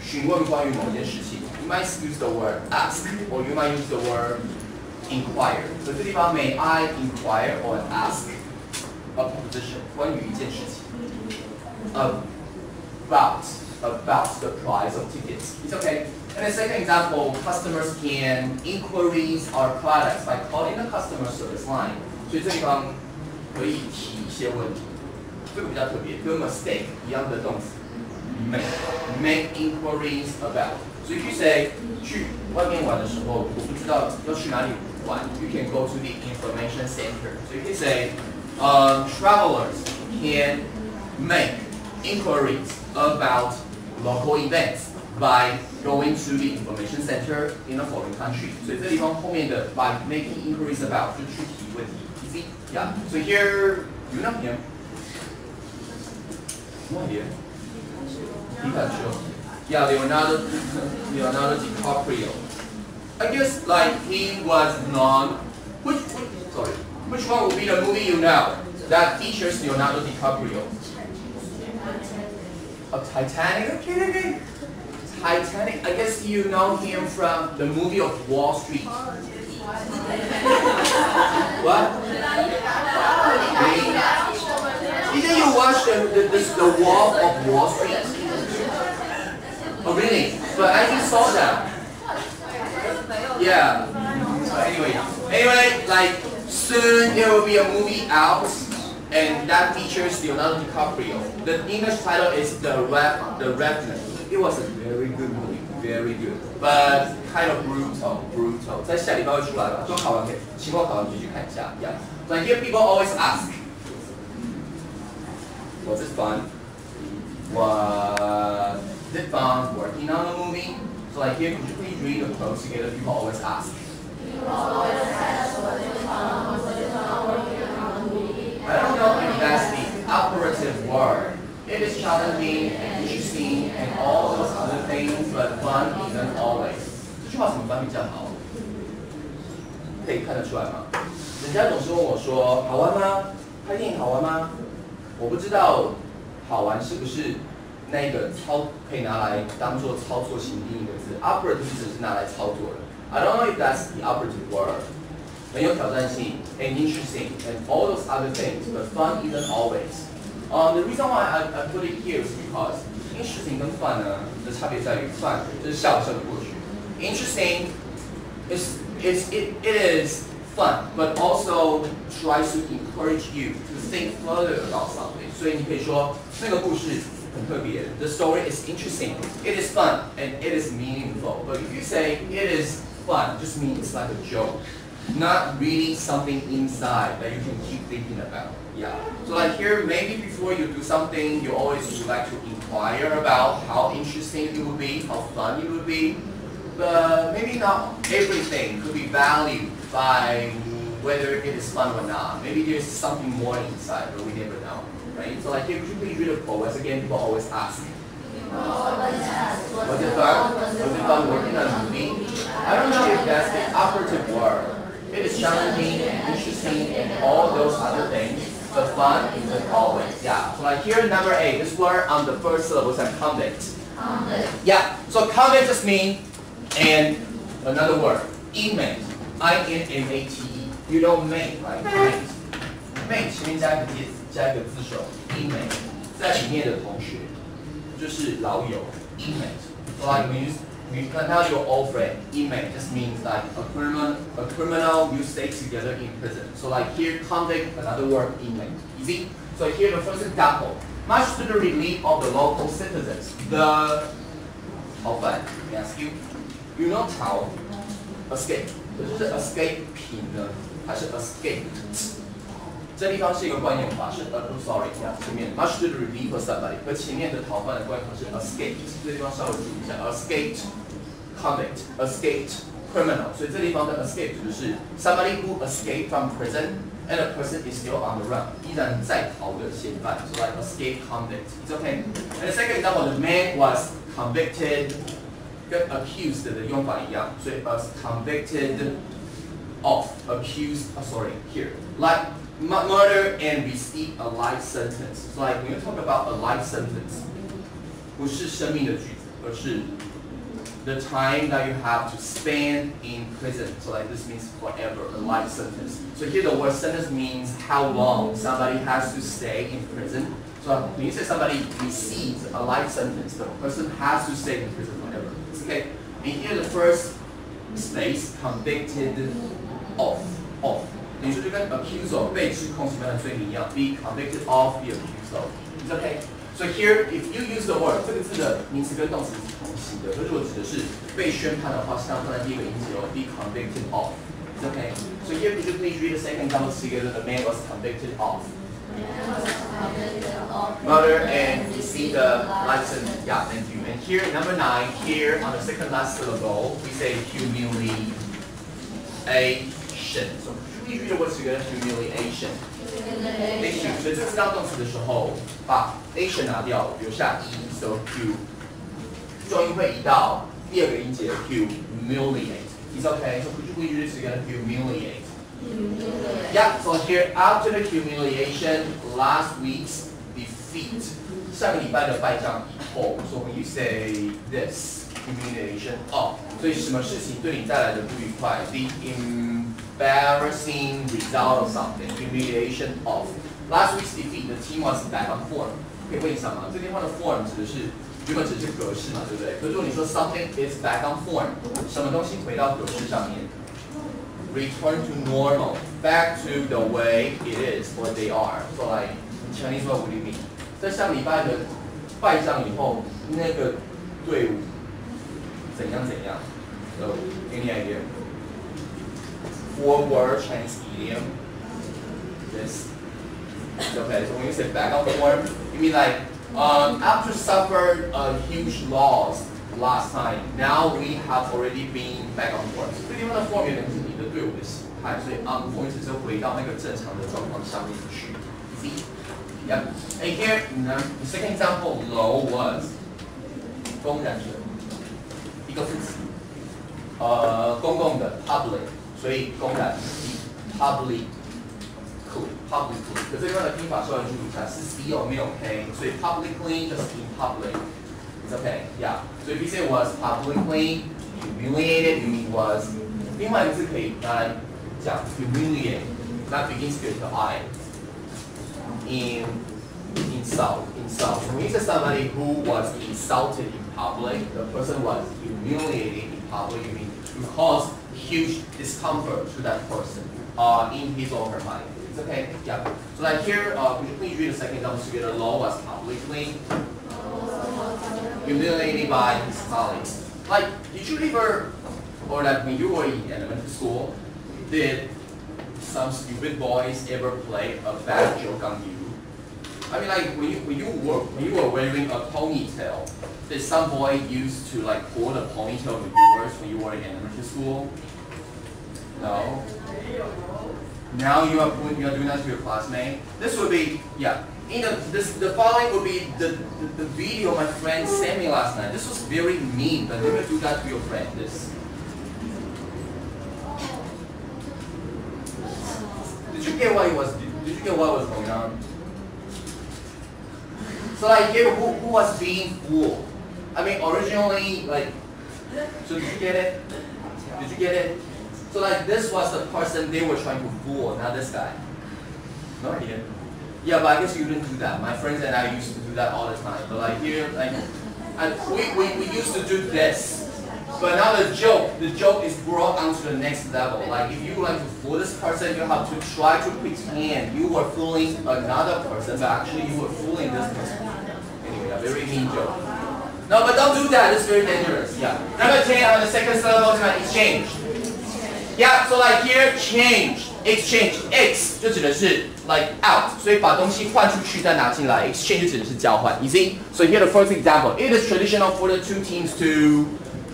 Speaker 1: 询问关于某件事情，you might use the word ask or you might use the word inquire. So 这地方 may I inquire or ask a proposition 关于一件事情 about about the price of tickets. It's okay. And the second example, customers can inquiries our products by calling the customer service line. 所以这地方可以提一些问题， 这个比较特别，跟 mistake 一样的动词，make make inquiries about。所以 you say 去外面玩的时候，我不知道要去哪里玩，you can go to the information center. So you can say, um, travelers can make inquiries about local events by going to the information center in a foreign country. 所以这地方后面的 by making inquiries about 就是去提问题，easy, yeah. So here you know him. no idea. Pikachu. Yeah, Leonardo Leonardo DiCaprio. I guess like he was known. Which, which sorry, which one would be the movie you know that features Leonardo DiCaprio? A Titanic? Okay. Titanic. I guess you know him from the movie of Wall Street. what? didn't you watch the, the, the Wolf of Wall Street? Oh, really? But I just saw that. Yeah. So anyway, anyway, like soon there will be a movie out, and that features Leonardo DiCaprio. The English title is The Ref, The Revenant. It was a very good movie, very good, but kind of brutal, brutal. 在下礼拜会出来吧，中考完可以，期末考完就去看一下。Yeah. I here people always ask was it fun? Was it fun working on the movie? So like here, could you please read the quotes together? People always ask. I don't know if that's the operative word. It is challenging and interesting and all those other things, but fun isn't always. 这句话怎么翻比较好？可以看得出来吗？人家总是问我说，好玩吗？拍电影好玩吗？ 我不知道好玩是不是那个操可以拿来当做操作型另一个字，operative 只是拿来操作的。I don't know if that's the operative word. 很有挑战性，and interesting, and all those other things, but fun isn't always. Um, the reason why I, I put it here is because interesting 跟 fun 呢的差别在于 fun 就是笑笑就过去，interesting is is it it is fun, but also tries to encourage you to think further about something. 所以你可以说那个故事很特别，the story is interesting, it is fun, and it is meaningful. But if you say it is fun, just means it's like a joke not really something inside that you can keep thinking about. Yeah. So like here, maybe before you do something, you always would like to inquire about how interesting it would be, how fun it would be. But maybe not everything could be valued by whether it is fun or not. Maybe there's something more inside, but we never know. Right? So like here, could you please read the quote? Once again, people always ask. Was it fun? Was it fun working on a movie? I don't know if that's the operative word. It is challenging and interesting and all those other things, but fun isn't always. Yeah. So like here, number eight, this word on the first syllable is convict. Yeah. So convict just means, and another word, inmate. I-N-M-A-T-E. You don't make, right? Mate. Mate 前面加一个介加一个字首，inmate，在里面的同学就是老友，inmate。So like when you 你看到 your old friend, inmate just means like a criminal, a criminal you stay together in prison. So like here, convict, another word, inmate. Easy? So here the first example. Much to the relief of the local citizens. The 逃犯 may ask you, you know 逃 escape，这就是 escape 品呢， 还是 escape？这地方是一个惯用法，是 uh, oh, sorry 呀，前面 much to the relief of somebody，和前面的逃犯的惯用法是 escape，这地方稍微注意一下，escaped convict, escaped criminal，所以这地方的 escape 指的是 somebody who escaped from prison and a person is still on the run，依然在逃的嫌犯，so like escape convict, it's okay. And the second example, the man was convicted 跟 accused 的用法一样，所以 was convicted of, accused, uh, sorry, here, like mu- murder and receive a life sentence. So like when you talk about a life sentence, 不是生命的句子，而是 the time that you have to spend in prison. So like this means forever, a life sentence. So here the word sentence means how long somebody has to stay in prison. So when you say somebody receives a life sentence, the person has to stay in prison forever. Okay. And here the first space convicted of of，你说就跟 accused of 被指控什么样的罪名一样，be convicted of, be accused of. It's okay. So here, if you use the word，这个字的名词跟动词是同形的，可是如果指的是被宣判的话，是要放在第一个音节哦，be convicted of. It's okay. So here, could you please read the second example together? The man was convicted of murder and receive the license. Yeah, thank you. And here, number nine, here on the second last syllable, we say humiliation. So please read the words together, humiliation. Humiliation. 所以这次当动词的时候，把 ation 拿掉，留下 e, so hu。重音会移到第二个音节 humiliate. It's okay. So could you please read it together, humiliate? Yeah, so here after the humiliation, last week's defeat. 上个礼拜的败仗以后，so when you say this humiliation of，所以什么事情对你带来的不愉快？The embarrassing result of something, humiliation of. Last week's defeat, the team was back on form. 可以问一下吗？这地方的 form 指的是原本只是格式嘛，对不对？可是如果你说 something is back on form，什么东西回到格式上面？return to normal, back to the way it is or they are. So like in Chinese, what would you mean? 在上礼拜的败仗以后，那个队伍怎样怎样？So any idea? Four word Chinese idiom. This. It's okay. So when you say back on form, you mean like um, after suffered a huge loss last time, now we have already been back on form. 这地方的 form 有点是你的队伍的形态，所以 on form 只是回到那个正常的状况上面去。See? Yep. And here, the second example, low was 公然的一个副词，呃，公共的 public， 所以公然 public。publicly，可这地方的拼法稍微注意一下，是 c 哦，没有 k，所以 publicly just in public。It's okay, yeah. So if you say was publicly humiliated, you mean was. 另外一个字可以拿来讲 humiliate，那 begins with the I. In insult, insult. When you say somebody who was insulted in public, the person was humiliated in public, you mean you caused huge discomfort to that person uh, in his or her mind. It's okay, yeah. So like here, uh, could you please read the second example together? Law was publicly humiliated by his colleagues. Like, did you ever, or like when you were in elementary school, did some stupid boys ever play a bad joke on you? I mean, like when you when you were when you were wearing a ponytail, did some boy used to like pull the ponytail of yours when you were in elementary school? No. Now you are you are doing that to your classmate. This would be yeah. In the this the following would be the, the, the video my friend sent me last night. This was very mean, but never do that to your friend. This. Did you get what was? Did, did you get what was going on? So like here, who, who was being fooled? I mean, originally like. So did you get it? Did you get it? So like this was the person they were trying to fool, not this guy. No idea. Yeah, but I guess you didn't do that. My friends and I used to do that all the time. But like here, like, I, we, we, we used to do this. But now the joke, the joke is brought onto the next level. Like if you like to fool this person, you have to try to pretend you were fooling another person, but actually you were fooling this person. Anyway, a very mean joke. No, but don't do that. It's very dangerous. Yeah. Number 10 on the second level is about exchange. Yeah, so like here, change, exchange, x 就指的是 like out，所以把东西换出去再拿进来，exchange 就指的是交换，easy。So here the first example, it is traditional for the two teams to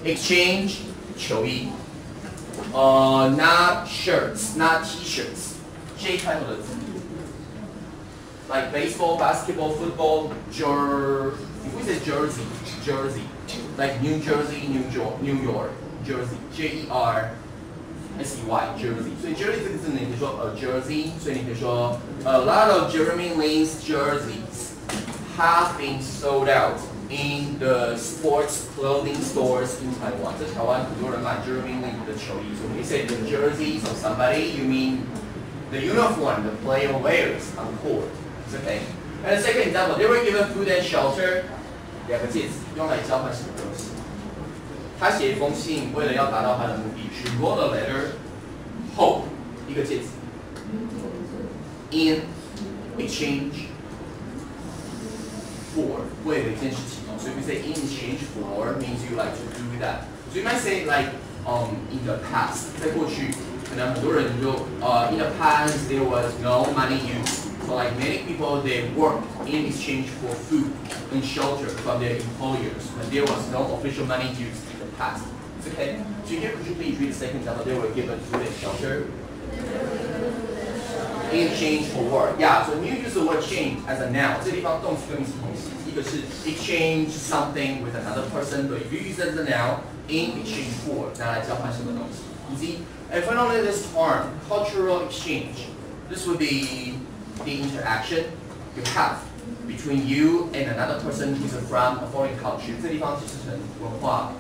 Speaker 1: exchange 球衣，呃、uh,，not shirts, not t-shirts, J 开头的字，like baseball, basketball, football, jer, if we say jersey, jersey, like New Jersey, New York, New York, Jersey, J E R. S E Y Jersey，所以 Jersey 这个字呢，你可以说 a Jersey，所以你可以说 a lot of Jeremy Lin's jerseys have been sold out in the sports clothing stores in Taiwan。在台湾很多人买 Jeremy Lin 的球衣，所以 when you say the jerseys of somebody, you mean the uniform the player wears on court. It's okay. And the second example, they were given food and shelter，两个介词用来交换什么东西？他写一封信，为了要达到他的目的，she wrote a letter, hope 一个介词，in exchange for 为了一件事情 哦，所以 we say in exchange for means you like to do that. So you might say like um in the past，在过去，可能很多人就呃、uh, in the past there was no money used. So like many people, they worked in exchange for food and shelter from their employers, but there was no official money used in the past. It's okay. So here, could you please read the second example? They were given food and shelter in exchange for work. Yeah, so when you use the word change as a noun, 这地方动词跟名词同义， 一个是 exchange something with another person, but if you use it as a noun, in exchange for, 拿来交换什么东西，easy. And finally, this term, cultural exchange. This would be the interaction you have between you and another person who's from a foreign culture. 这地方其实是文化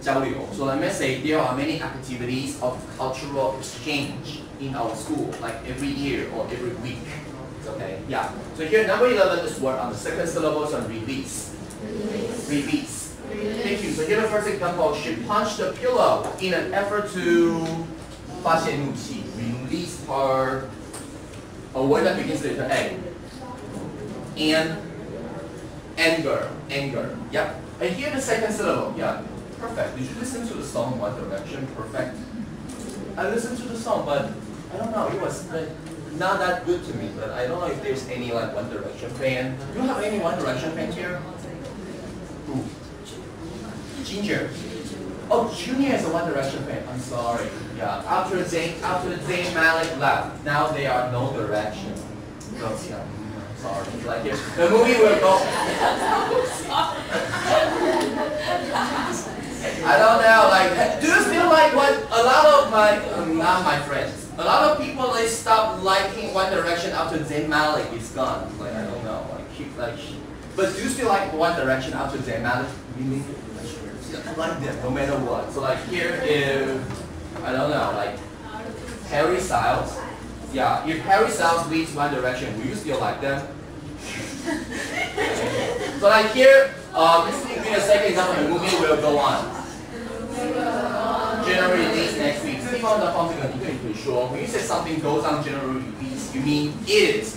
Speaker 1: 交流。So let me say there are many activities of cultural exchange in our school, like every year or every week. It's okay, yeah. So here number 11 is word on the second syllable is on release. Release. Thank you. So here the first example, she punched the pillow in an effort to 发泄怒气, release her a word that begins with the A. And anger, anger. Yep. And here the second syllable. Yeah. Perfect. Did you listen to the song One Direction? Perfect. I listened to the song, but I don't know. It was like, not that good to me. But I don't know if there's any like One Direction fan. Do you have any One Direction fan here? Who? Ginger. Oh, Junior is a One Direction fan. I'm sorry. Yeah. After Zayn, after Zayn Malik left, now they are No Direction. So, yeah. Sorry. Like. The movie will go. I don't know. Like, do you still like what a lot of my, not my friends, a lot of people they stop liking One Direction after Zayn Malik is gone. Like, I don't know. Like, keep like. But do you still like One Direction after Zayn Malik? Really? I like them no matter what. So like here if I don't know, like Harry Styles. Yeah, if Harry Styles leads One Direction, will you still like them? so like here, um, this will be a second example. The movie will go on. next week. 这地方的放这个，你可以可以说，when you say something goes on general release, you mean it is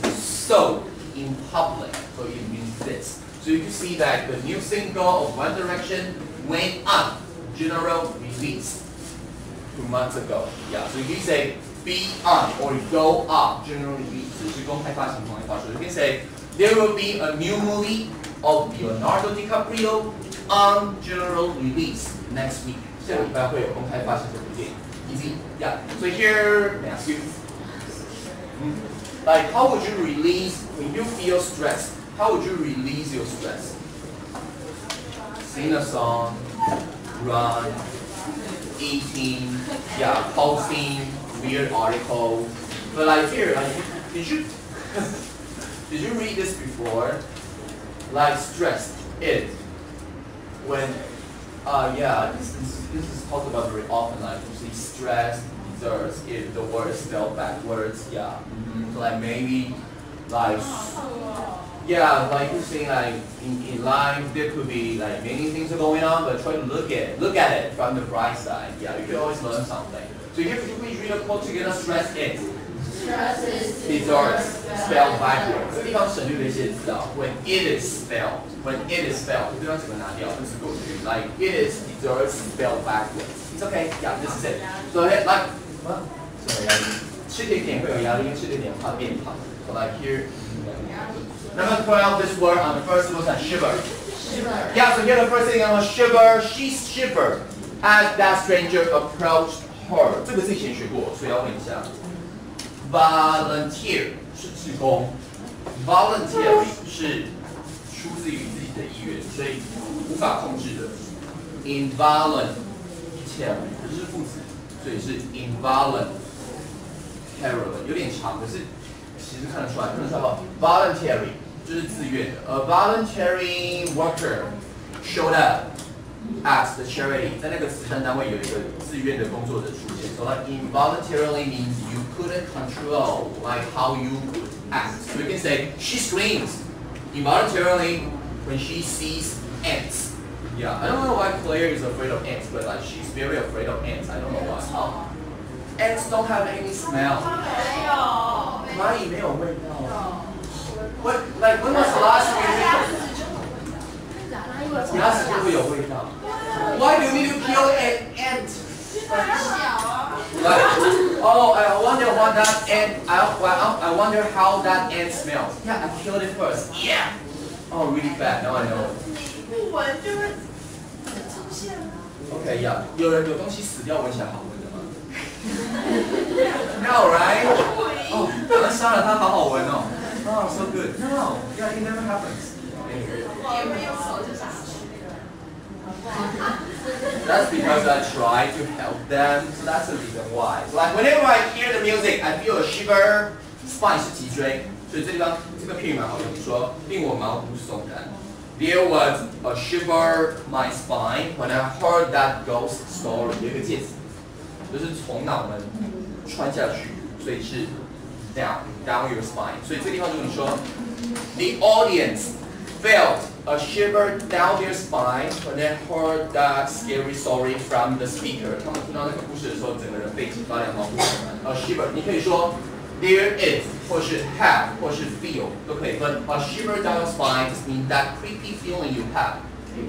Speaker 1: sold in public. So it means this. So you can see that the new single of One Direction went on general release two months ago. Yeah, so you can say be on or go up general release. So you can say there will be a new movie of Leonardo DiCaprio on general release next week. 下礼拜会有公开发行这部电影。 Easy, yeah. So here, ask you, like how would you release when you feel stressed? How would you release your stress? sing a song, run, eating, yeah, posting weird article. But like here, like, did you did you read this before? Like stressed, it. When, uh, yeah, this, this, this is talked about very often. Like see stress, desserts, if the word is spelled backwards, yeah. Mm -hmm. So like maybe like Yeah, like you saying like in, in life there could be like many things are going on, but try to look at look at it from the bright side. Yeah, you can always learn something. So you please read a quote together, stress it.
Speaker 2: Stress is
Speaker 1: Desserts spelled backwards. 这地方省略了一些字啊。When it is spelled, when it is spelled，这地方整个拿掉，就是过去。Like it is desserts spelled backwards. It's okay. Yeah, this is it. So here, like, 什么压力？吃甜点会有压力，因为吃甜点怕变胖。So like here. Number 12, this word on the first was a shiver.
Speaker 2: shiver.
Speaker 1: Yeah, so here the first thing on a shiver, she shivered as that stranger approached her. 这个是以前学过，所以要问一下。 Volunteer 是志工，voluntary 是出自于自己的意愿，所以无法控制的。Involuntary 可是副词，所以是 involuntary，有点长，可是其实看得出来，看得出来吧？Voluntary 就是自愿的。A voluntary worker showed up at the charity，在那个慈善单位有一个自愿的工作者出现。So like involuntarily means you couldn't control like how you could act. So you can say she screams involuntarily when she sees ants. Yeah, I don't know why Claire is afraid of ants, but like she's very afraid of ants. I don't know why. Ants don't have any smell.
Speaker 2: 没有。
Speaker 1: 蚂蚁没有味道。What like when was the last time you 牙齿就会有味道。Why do you need to kill an ant?
Speaker 2: 很小啊。
Speaker 1: Like, oh, I wonder what that ant. I, I, I wonder how that ant smells. Yeah, I killed it first. Yeah. Oh, really bad. Now I know.
Speaker 2: 不闻就会出现啊。
Speaker 1: Okay, yeah. 有人有东西死掉闻起来好闻的吗？No, right? 哦，有人杀了它，好好闻哦。Oh, so good. No, yeah, it never happens.
Speaker 2: 也没有手就下去。
Speaker 1: That's because I try to help them, so that's the reason why. So like whenever I hear the music, I feel a shiver. Spine 是脊椎，所以这地方这个片语蛮好用，说令我毛骨悚然。There was a shiver my spine when I heard that ghost story. 有一个介词，就是从脑门穿下去，所以是 down down your spine. 所以这个地方如果你说 the audience felt a shiver down their spine when they heard that scary story from the speaker. 他们听到那个故事的时候，整个人背脊发凉，毛骨悚然。A shiver，你可以说 there is，或是 have，或是 feel 都可以。But a shiver down your spine just means that creepy feeling you have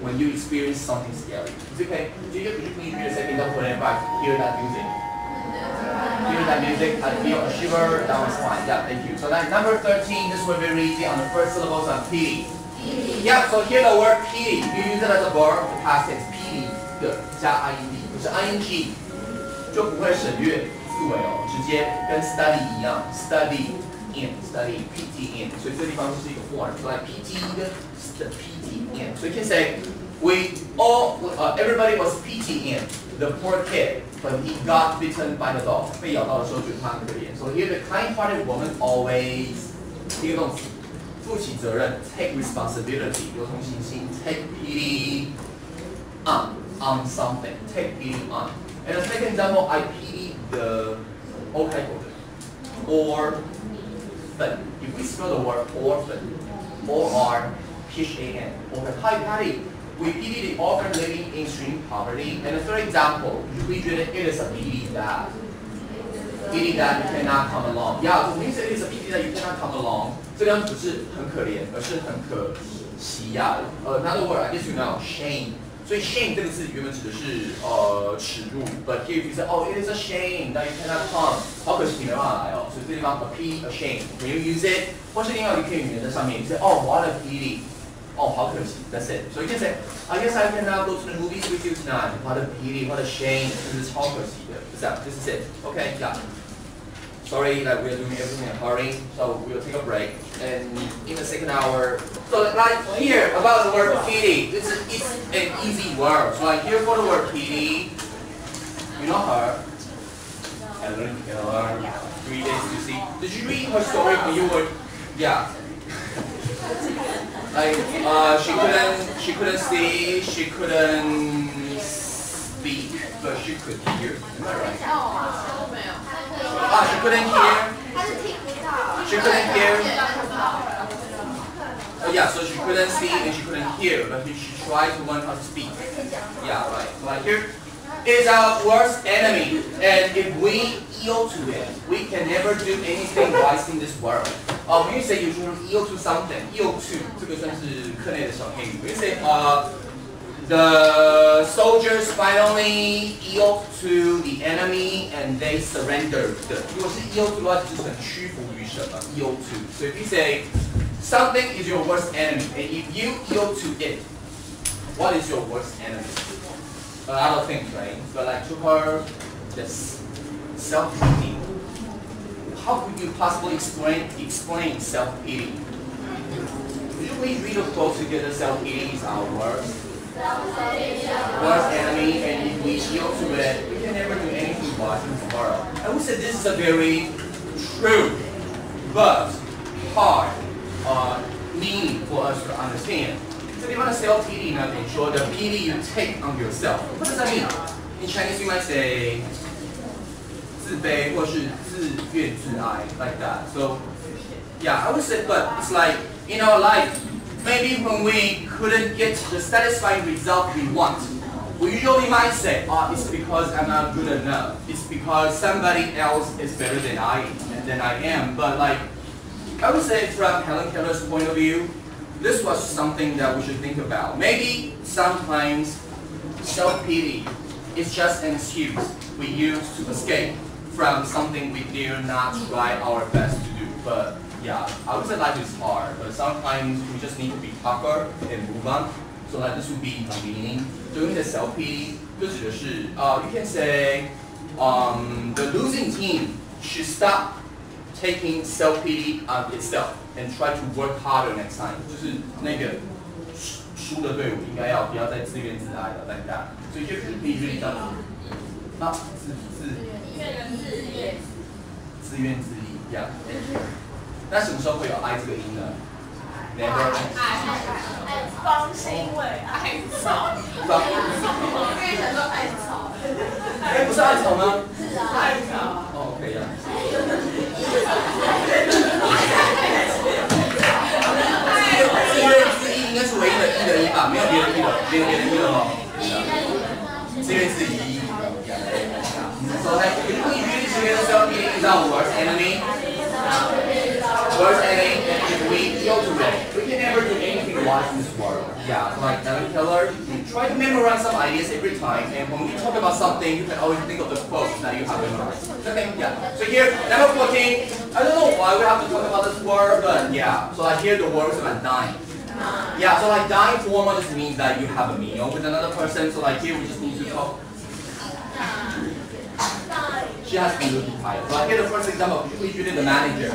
Speaker 1: when you experience something scary. It's okay. Do you, could you please read a second note whenever I hear that music? Hear that music, I feel a shiver down my spine. Yeah, thank you. So then number 13, this one very easy on the first syllables on pity. Yeah, so here the word pity, you use it as a verb, the past tense, pity 的加 ing，不是 ing，就不会省略思维哦，直接跟 study 一样，study in study pt in，所以这地方就是一个 form，so like pt 的的 pt in，so you can say we all uh, everybody was pt in the poor kid when he got bitten by the dog，被咬到的时候觉得他很可怜，so here the kind-hearted woman always 一个动词。 负起责任，take responsibility，有同情心，take pity on on something, take pity on. And the second example, I pity the 欧开头的 orphan. If we spell the word orphan, O R P H A N, orphan. Hi Patty, we pity the orphan living in extreme poverty. And the third example, we treat it is a pity that pity that you cannot come along. Yeah, so when you say it's a pity that you cannot come along, 这个不是很可怜，而是很可惜呀、呃，another word I guess you know shame. 所以 shame 这个字原本指的是呃耻辱，but here you say oh it is a shame that you cannot come，好可惜你没办法来哦。所以这地方 a p a shame when you use it，或是另外一个片语言在上面，你 say oh what a pity，哦好可惜，that's it。So you can say I guess I cannot go to the movies with you tonight. What a pity, what a shame，这是超可惜的，就这样，this is it. Sorry that we're doing everything in a hurry, so we'll take a break. And in the second hour, so like here about the word pity, it's, it's an easy word. So like here for the word pity, you know her, Helen Keller, Three Days to See. Did you read her story when you were, yeah. Like uh, she couldn't, she couldn't see, she couldn't speak, but she could hear. Am I right?
Speaker 2: 哦，都没有。
Speaker 1: Ah, she couldn't hear.
Speaker 2: 他是听不到。
Speaker 1: She couldn't hear. yeah, so she couldn't see and she couldn't hear, but she tried to learn how to speak. Yeah, right. So like here is our worst enemy, and if we yield to it, we can never do anything wise in this world. Uh, when you say you should yield to something, yield to 这个算是课内的小黑语。When you say uh the soldiers finally yield to the enemy and they surrendered. 如果是 yield to 的话，就是很屈服于什么？yield to. So if you say something is your worst enemy and if you yield to it, what is your worst enemy? A lot of things, right? But like to her, this self-pity. How could you possibly explain explain self-pity? Could you please read a quote together? Self-pity is our worst worst enemy, and if we yield to it, we can never do anything wise in this world. I would say this is a very true but hard uh, meaning for us to understand. 这地方的 self pity 呢，等于说 the pity you take on yourself. What does that mean? In Chinese, you might say 自卑或是自怨自艾 like that. So yeah, I would say, but it's like in our life, maybe when we couldn't get the satisfying result we want, we usually might say, oh, it's because I'm not good enough. It's because somebody else is better than I than I am. But like, I would say from Helen Keller's point of view, this was something that we should think about. Maybe sometimes self-pity is just an excuse we use to escape from something we dare not try our best to do. But yeah, I would say life is hard, but sometimes we just need to be tougher and move on. So that this would be my meaning. Doing the self-pity 就指的是, uh, you can say, um, the losing team should stop taking self-pity on itself and try to work harder next time. 就是那个输的队伍应该要不要再自怨自艾了，like that. So here could be really done. 啊，自自
Speaker 2: 自怨自艾。
Speaker 1: 自怨自艾，yeah. 那什么时候会有 I 这个音呢？Never。
Speaker 2: 方心伟，艾草。
Speaker 1: 方。
Speaker 2: 我跟你讲说艾草。
Speaker 1: 哎，不是艾草吗？
Speaker 2: 是啊，艾草。
Speaker 1: 哦，可以啊。自怨自艾应该是唯一的一的一吧，没有别的一了，没有别的一了哦。自怨自艾。So that if we really together self-pity is our worst enemy. If we go to it, we can never do anything wise in this world. Yeah, like Helen Keller, try to memorize some ideas every time, and when we talk about something, you can always think of the quotes that you have memorized. Okay, yeah. So here, number 14, I don't know why we have to talk about this word, but yeah. So like here, the word is about dying. Yeah, so like dying formal just means that you have a meal with another person, so like here we just need to talk she has been looking tired. So I get the first example, we treated the manager.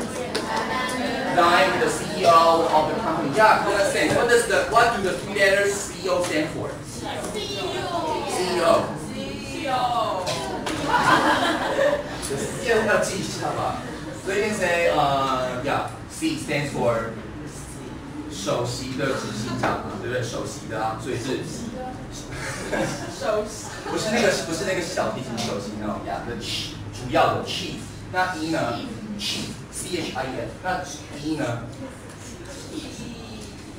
Speaker 1: Dime, the CEO of the company. Yeah, common sense. What does the what do the three letters CEO stand for? CEO.
Speaker 2: CEO.
Speaker 1: the CEO 要记一下吧。So you can say, uh, yeah, C stands for 首席的执行长嘛，对不对？首席的啊，所以是
Speaker 2: 首席。
Speaker 1: 不是那个，不是那个小提琴首席那种呀，the 主要的 chief，那 E 呢？chief C H I E F，那 E 呢？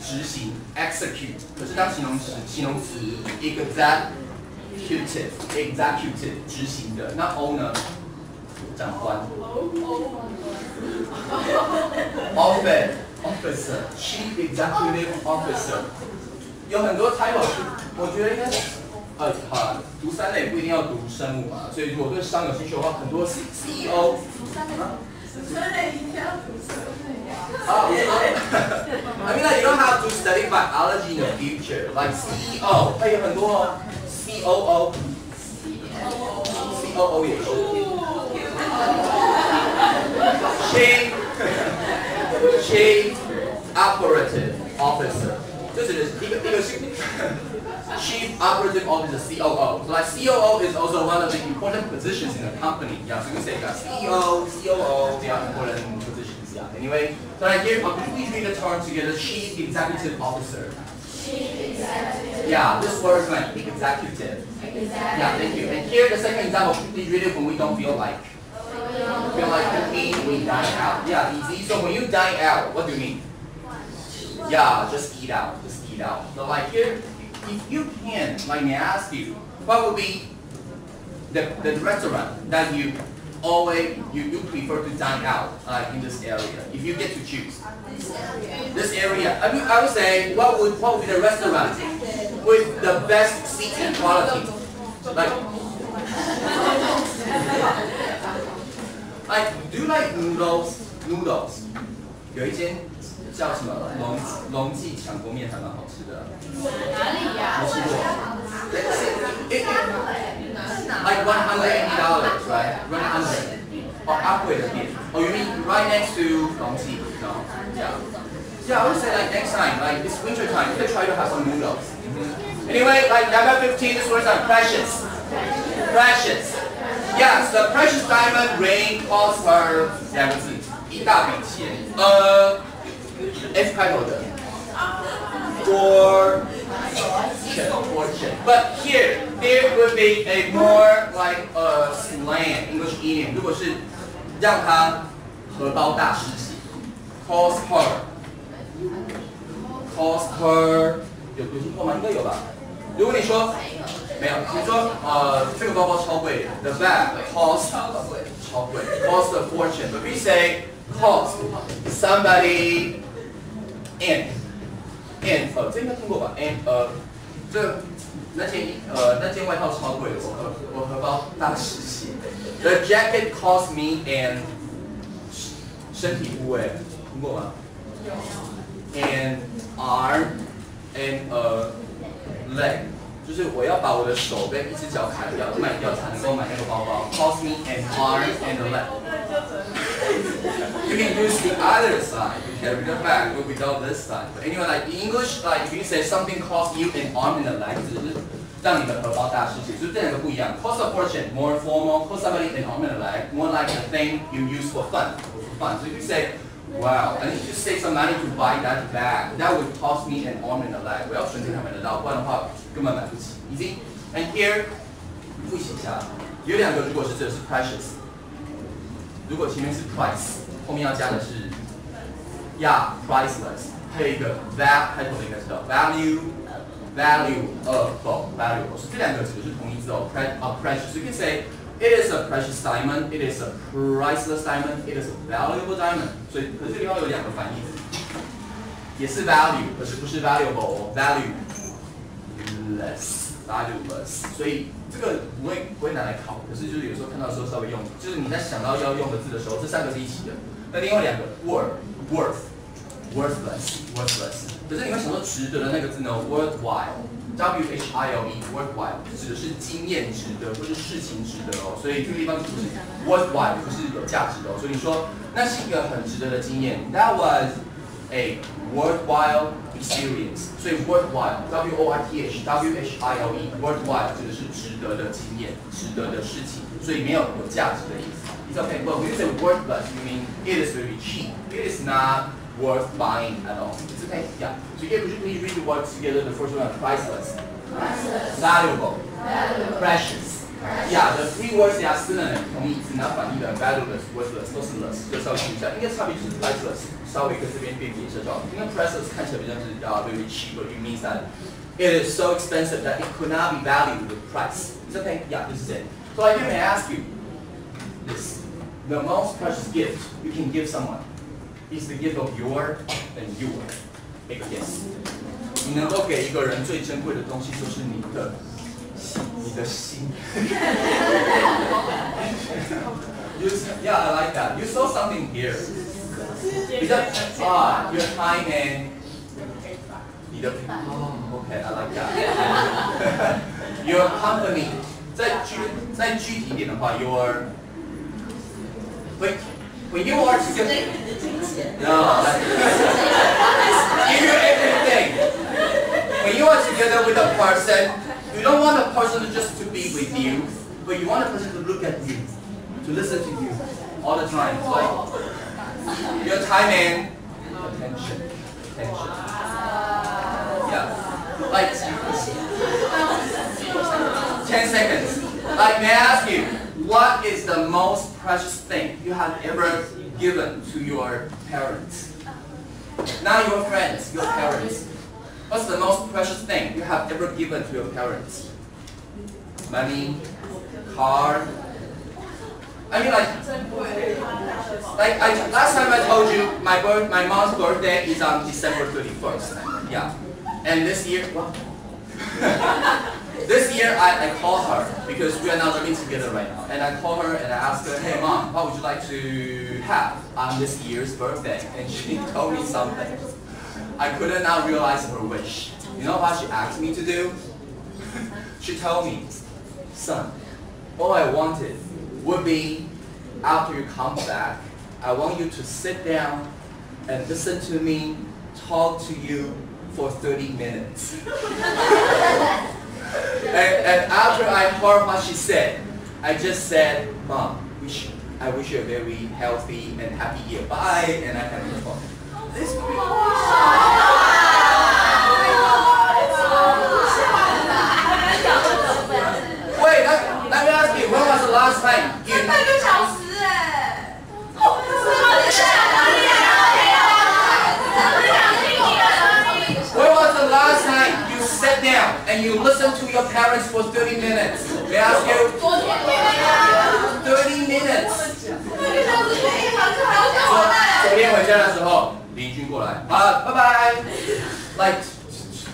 Speaker 1: 执行 execute，可是当形容词，形容词 executive executive 执行的，那 O 呢？长官 office officer chief executive officer，有很多 title，我觉得应该。呃，好了，读三类不一定要读生物嘛，所以如果对商有兴趣的话，很多 CEO。
Speaker 2: 读三类一定要读生物。
Speaker 1: 好，I mean like you don't have to study biology in the future, like CEO，它有很多 COO。COO 也是。Chief Chief Operative Officer，就指的是一个一个是。Chief Operating Officer, COO. So like COO is also one of the important positions in a company. Yeah, so you can say that CEO, COO, they are important positions. Yeah. Anyway, so like here, could you please read the term together? Chief Executive Officer.
Speaker 2: Chief Executive.
Speaker 1: Yeah, this word is like executive.
Speaker 2: Executive.
Speaker 1: Yeah, thank you. And here the second example, please read it when we don't feel like. Feel like cooking, we dine out. Yeah, easy. So when you dine out, what do you mean? Yeah, just eat out, just eat out. But like here, if you can, like may I ask you, what would be the, the restaurant that you always you, you prefer to dine out uh, in this area? If you get to choose this area, I mean I would say what would what would be the restaurant with the best seating quality? Like like do you like noodles? Noodles 有一间 叫什么龙龙记抢锅面还蛮好吃的，
Speaker 2: 哪里呀？
Speaker 1: 没吃过。It- it- like one hundred eighty dollars, right? One hundred. Or upgrade a bit. Oh, you mean right next to Longxi? No. Yeah. Yeah, I would say like next time, like it's winter time, you can try to have some noodles. Anyway, like number 15, this words are precious. Precious. Yes, the precious diamond ring cost her 两个字，一大笔钱。呃 ，F 开头的。For fortune. But here, there would be a more like a slang English idiom. 如果是让他荷包大失血，cost her, cost her 有有听过吗？应该有吧。如果你说没有，你说呃这个包包超贵，the bag cost 超贵，超贵，cost a fortune. But we say cost somebody and and 呃这应该听过吧？and 呃这那件衣呃那件外套超贵的，我荷我荷包大失血。The jacket cost me and 身体部位听过吗？and arm and a leg，就是我要把我的手跟一只脚砍掉卖掉才能够买那个包包。Cost me an arm and a leg。You can use the other side to carry the bag, but without this side. But anyway, like in English, like if you say something cost you an arm and a leg，只是让你的荷包大失血，就是这两个不一样。Cost a fortune, more formal. Cost somebody an arm and a leg, more like a thing you use for fun. For fun. So if you say, Wow, I need to save some money to buy that bag. That would cost me an arm and a leg. 我要存钱才买得到，不然的话根本买不起。Easy. And here，复习一下，有两个，如果是这是 precious，如果前面是 price，后面要加的是 yeah priceless，还有一个 val 开头的应该知道 value valuable valuable，所以这两个指的是同义字哦，pre 啊 precious。You can say It is a precious diamond, it is a priceless diamond, it is a valuable diamond。所以可这个地方有两个反义词，也是 value，可是不是 valuable valueless valueless。所以这个不会不会拿来考，可是就是有时候看到的时候稍微用，就是你在想到要用的字的时候，这三个是一起的。那另外两个 worth worth worthless worthless，可是你会想说值得的那个字呢？worthwhile w h i l e worthwhile 指的是经验值得，不是事情值得哦。所以这个地方就是 worthwhile，不是有价值的哦。所以你说那是一个很值得的经验，that was a worthwhile experience。所以 worthwhile w o r t h w h i l e worthwhile 指的是值得的经验，值得的事情，所以没有有价值的意思。It's okay, but when you say worthless, you mean it is very cheap. It is not worth buying at all. It's okay, yeah. So here, would you please read the words together? The first one, priceless, valuable, precious. Yeah, the three words they are synonym，同义词，那反义的 valueless、worthless 都是 less，就稍微注意一下。应该差别就是 priceless，稍微跟这边辨别一下就好。因为 priceless 看起来比较是啊 very cheap, but it means that it is so expensive that it could not be valued with price. It's okay, yeah, this is it. So I may ask you this. The most precious gift you can give someone is the gift of your and your. Take a guess. 你能够给一个人最珍贵的东西，就是你的心，你的心。you, yeah, I like that. You saw something here. 比较啊，your time and 你的哦，OK, I like that. your company. 再具再具体一点的话，your when when you are together. No, you everything. When you are together with a person, you don't want the person just to be with you, but you want the person to look at you, to listen to you all the time. It's like your time and attention, attention. Yeah, like ten seconds. Like, may I ask you, what is the most precious thing you have ever given to your parents? Now your friends, your parents. What's the most precious thing you have ever given to your parents? Money, car. I mean like like I last time I told you my birth my mom's birthday is on December 31st. Yeah. And this year? this year I, I call her because we are not living together right now. And I call her and I ask her, hey mom, what would you like to have on this year's birthday? And she told me something. I could not realize her wish. You know what she asked me to do? she told me, son, all I wanted would be after you come back, I want you to sit down and listen to me talk to you for 30 minutes. and, and after I heard what she said, I just said, Mom, wish, I wish you a very healthy and happy year. Bye, and I hung the phone. This Wait, let, let me ask you, when was the last time and you listened to your parents for 30 minutes? May I ask you? 30 minutes. 昨天回家的时候，邻居过来，啊，拜拜。Like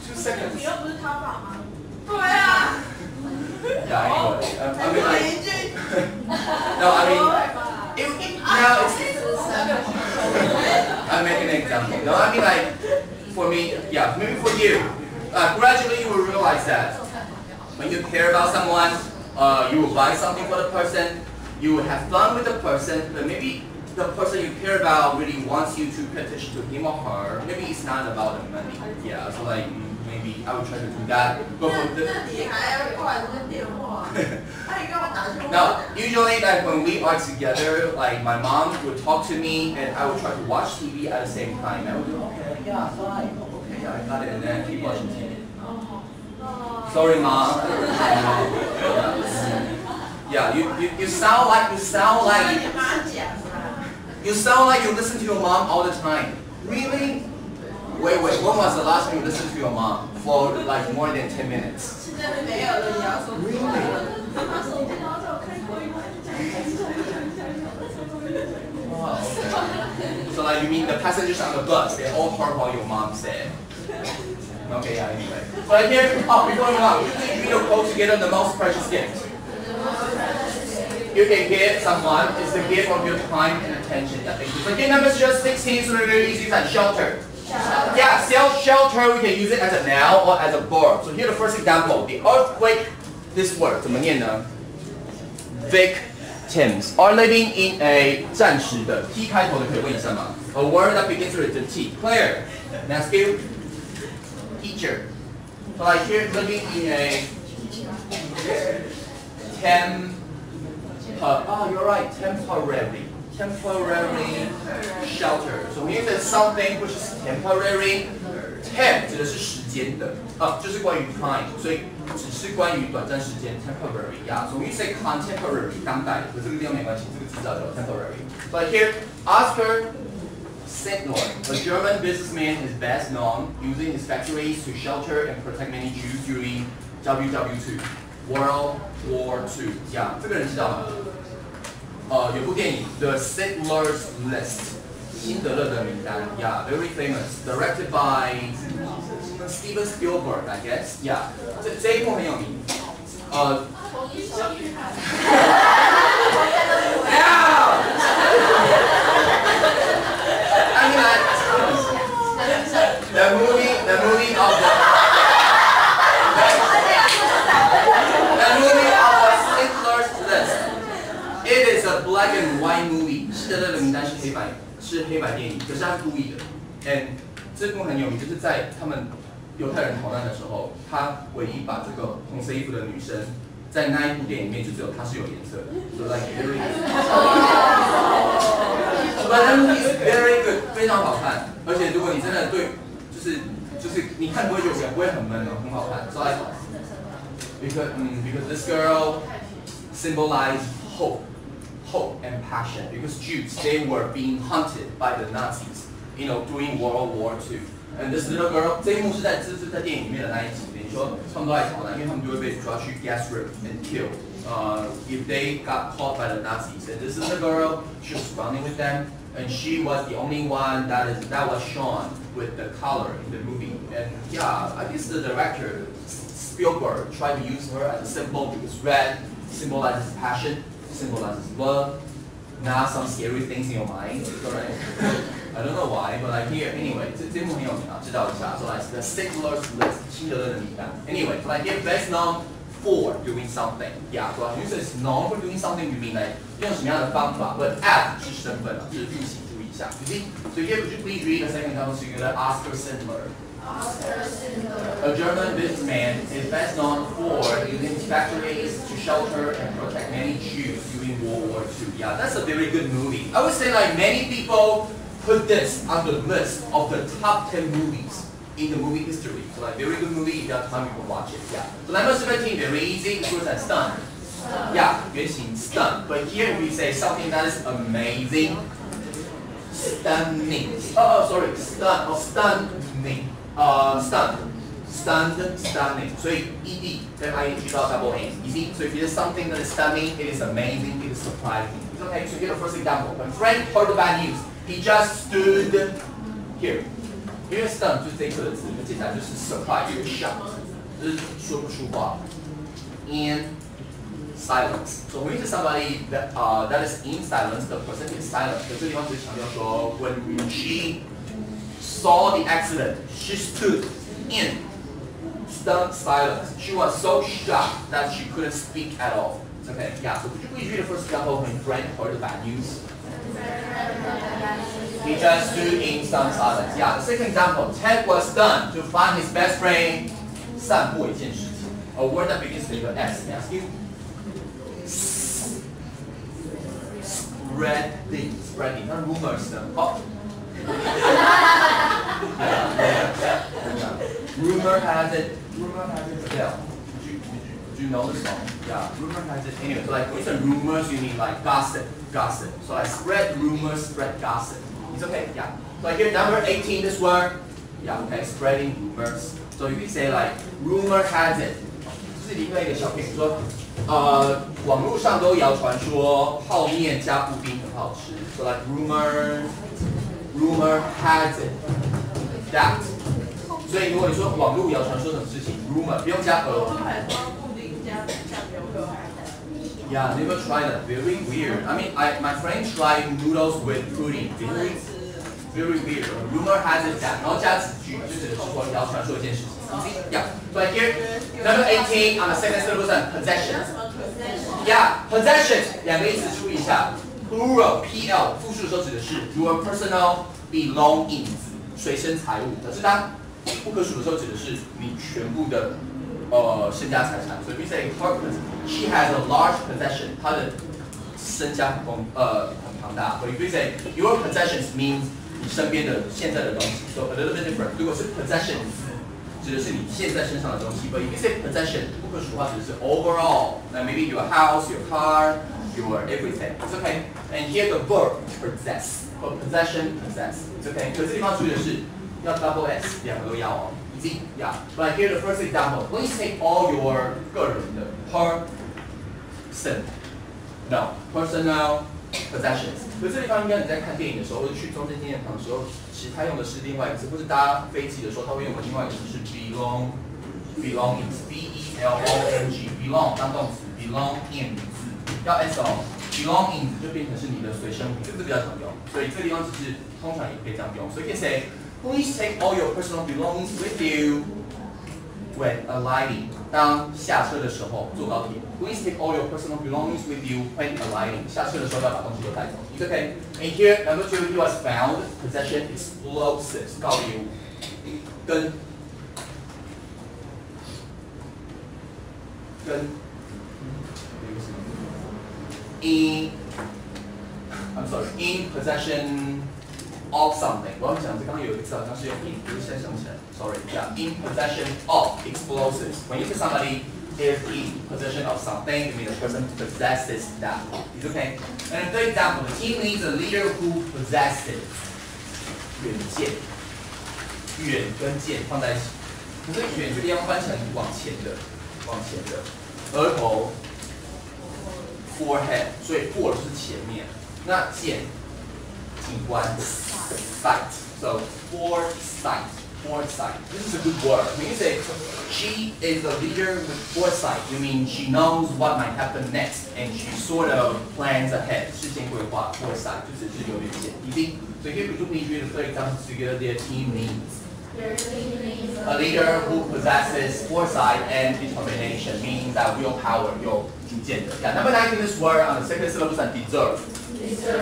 Speaker 1: two seconds.
Speaker 2: 你又不是淘宝吗？对啊。
Speaker 1: Yeah, anyway. I, I mean, like,
Speaker 2: 邻居。
Speaker 1: no, I mean, it, it, now it's, I'm making an example. No, I mean like, for me, yeah, maybe for you, uh, gradually, you will realize that when you care about someone, uh, you will buy something for the person, you will have fun with the person, but maybe the person you care about really wants you to petition to him or her. Maybe it's not about the money. Yeah, so like maybe I would try to do that. But for the now, usually like when we are together, like my mom would talk to me and I would try to watch TV at the same time. I would okay, yeah, fine yeah, I got it, and then I keep watching TV. Sorry, mom. yeah, you, you, you sound like you sound like you sound like you listen to your mom all the time. Really? Wait, wait. When was the last time you listened to your mom for like more than ten minutes?
Speaker 2: Really?
Speaker 1: Wow. So like you mean the passengers on the bus, they all heard what your mom said. Okay, yeah, anyway. So like here, oh, before we move on, you can read a quote together the most precious gift. You can give someone is the gift of your time and attention. Yeah, thank you. So again, number just 16, so really easy and shelter. Yeah, self shelter, we can use it as a noun or as a verb. So here the first example, the earthquake, this word, 怎么念呢? Victims are living in a 暂时的 T 开头的可以问一下吗? A word that begins with the T. Claire, next you. Teacher. So like here, living in a temp. Uh, oh, you're right. Temporary. Temporary shelter. So when you say something which is temporary, temp 指的是时间的，啊，就是关于 time，所以只是关于短暂时间 temporary 呀。So when you say contemporary 当代的，和这个地方没关系，这个词叫做 temporary. But here, Oscar Schindler, a German businessman is best known using his factories to shelter and protect many Jews during WW2 World War II. Yeah, 这个人知道吗？呃，有部电影《The very famous. Directed by Steven spielberg, i guess. yeah. I mean, like, the movie, the movie of the, the movie of the Sittler's List. It is a black and white movie. 希特勒的名单是黑白，是黑白电影，可是他是故意的。And 这部很有名，就是在他们犹太人逃难的时候，他唯一把这个红色衣服的女生，在那一部电影里面就只有她是有颜色的，so like very But that movie is very good，非常好看。而且如果你真的对，就是就是你看不会觉得不会很闷哦，很好看。So like because mm, because this girl symbolized hope, hope and passion. Because Jews they were being hunted by the Nazis you know, during World War II. And this little girl, 这一幕是在这是在电影里面的那一集，你说他们都爱逃难，因为他们就会被抓去 gas rig and killed. Uh, if they got caught by the Nazis. And this little girl, she was running with them, and she was the only one that is that was shown with the color in the movie. And yeah, I guess the director Spielberg tried to use her as a symbol because red symbolizes passion, symbolizes love. Now some scary things in your mind. I don't know why, but I hear anyway. 这这部很有名啊，知道一下。So like the Schindler's anyway like get best known for doing something. Yeah, so like user is known for doing something, you mean like 用什么样的方法？But at 是身份啊，就是句型注意一下。You see? So here, would you please read the second example together? Oscar Schindler. A German businessman is best known for using factories to shelter and protect many Jews during World War II. Yeah, that's a very good movie. I would say like many people put this on the list of the top 10 movies in the movie history. So like very good movie, if you have time you can watch it. Yeah. So number 17, very easy, of course that's stun. Yeah, 原型 stun. But here we say something that is amazing. Stunning. Oh, oh sorry, stun or stunning. Uh, stun. Stunned, stunning. So ed 跟 ing 到 double a. Easy. So if it is something that is stunning, it is amazing, it is surprising. Okay, so here the first example. When Frank heard the bad news, he just stood here. 因为 stun 就是这一课的词，很简单，就是 surprise，一个 shock，就是说不出话。And silence. So when you say somebody that uh, that is in silence, the person is silent. 可这地方只是强调说，when she saw the accident, she stood in stunned silence. She was so shocked that she couldn't speak at all. It's okay. Yeah. So could you please read the first example when Frank heard the bad news? He just stood in stunned silence. Yeah. The second example, Ted was stunned to find his best friend 散步一件事情. A word that begins with an S. May I ask you? Spreading, spreading, not rumors. Oh. Rumor has it. Rumor has it. Yeah. Do you, do you know the song? Yeah. Rumor has it. Anyway, so like when you say rumors, you mean like gossip, gossip. So I spread rumors, spread gossip. It's okay. Yeah. So like here, number 18, this word. Yeah. Okay. Spreading rumors. So you can say like rumor has it. 这是另外一个小品说，呃，网络上都谣传说泡面加布丁很好吃。So like rumor, rumor has it that 所以如果你说网络谣传说什么事情，rumor 不用加 a。 Yeah, never tried that. Very weird. I mean, I my friend tried noodles with pudding. Very, very weird. Rumor has it that. 然后加子句，就指的是说谣传说一件事情。Yeah. So here, number 18 on the second syllable is possession. Yeah, possession 两个意思注意一下。Plural, P-L 复数的时候指的是 your personal belongings 随身财物。可是当不可数的时候指的是你全部的 呃身家财产。所以 we say her she has a large possession，她的身家很丰呃很庞大。所以 we say your possessions means 你身边的现在的东西。So a little bit different。如果是 possessions 指的是你现在身上的东西，but if you say possession 不可数的话指的是 overall。那 maybe your house, your car, your everything. It's okay. And here the verb possess. But possession, possess. It's okay. 可这地方注意的是。要 double S 两个都要哦 ，easy yeah. But here the first example. Please take all your 个人的 person no personal possessions. 可这地方应该你在看电影的时候，或者去中正纪念堂的时候，其实它用的是另外一个词，或是搭飞机的时候，它会用的另外一个词是 belong belongings b e l o n g belong 当动词，belong in 名字要 s 哦，belongings 就变成是你的随身物，这个比较常用，所以这地方只是通常也可以这样用，所以可以 say Please take all your personal belongings with you when alighting. 当下车的时候，坐高铁。Please take all your personal belongings with you when alighting. 下车的时候要把东西都带走。It's okay. And here, number two, he was found possession explosives. 告别物。跟跟 in I'm sorry in possession of something. 我要讲这刚刚有一个词好像是用 in，可是现在想不起来。Sorry. Yeah, in possession of explosives. When you say somebody is in possession of something, you mean the person possesses that. It's okay. And the third example, the team needs a leader who possesses 远见，远跟见放在一起。可是远这个地方翻成往前的，往前的，额头，forehead，所以 fore 是前面，那见， one sight, So fore sight, fore sight. This is a good word. When you say she is a leader with foresight, you mean she knows what might happen next and she sort of plans ahead. 事情规划 foresight 就只是有预见。You think so here we do need you to put examples together their team needs. A leader who possesses foresight and determination means that willpower, your 主见的. Yeah, number nine in this word on the second syllable is deserve.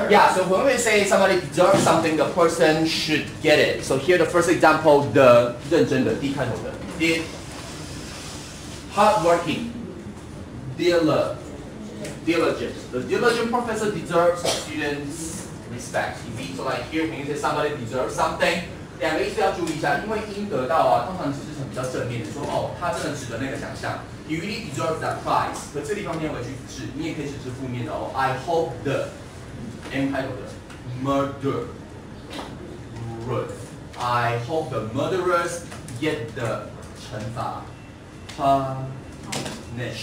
Speaker 1: Yeah, so when we say somebody deserves something, the person should get it. So here the first example, the 认真的 D 开头的 did hardworking, diligent, diligent. The diligent professor deserves students' respect. So like here, when you say somebody deserves something, 两个意思要注意一下，因为应得到啊，通常只是很比较正面的，说哦，他真的值得那个奖项。You really deserve that prize。可这地方念回去是，你也可以只是负面的哦。I hope the M 开头的 murder murder. I hope the murderers get the 惩罚 punishment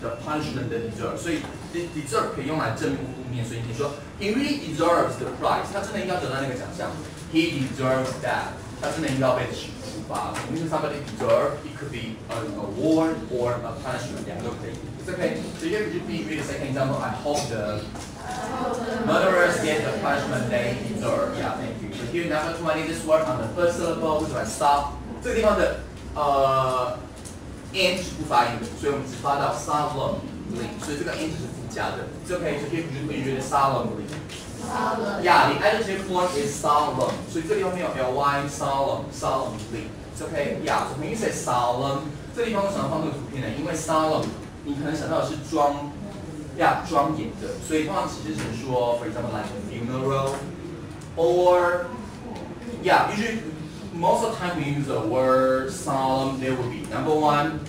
Speaker 1: the punishment they deserve. 所以 deserve 可以用来正面或负面，所以你说 he really deserves the prize，他真的应该得到那个奖项。He deserves that，他真的应该被处罚。Meaning somebody deserve, it could be an award or a punishment，两个都可以。 It's okay. So here could you please read the second example? I hope the Murderers get the punishment they deserve. Yeah, thank you. So here number twenty, this word on the first syllable, so I stop. 这个地方的呃 n 是不发音的，所以我们只发到 solemnly，所以这个 n 是附加的。It's okay. So here 就可以觉得 solemnly. Yeah, the adjective form is solemn. 所以这地方没有 ly solemn solemnly. It's okay. Yeah, so when you say solemn，这地方为什么放这个图片呢？因为 solemn 你可能想到的是庄。yeah, 庄严的，所以通常其实是说，for example, like a funeral, or yeah, usually most of the time we use the word solemn. There will be number one,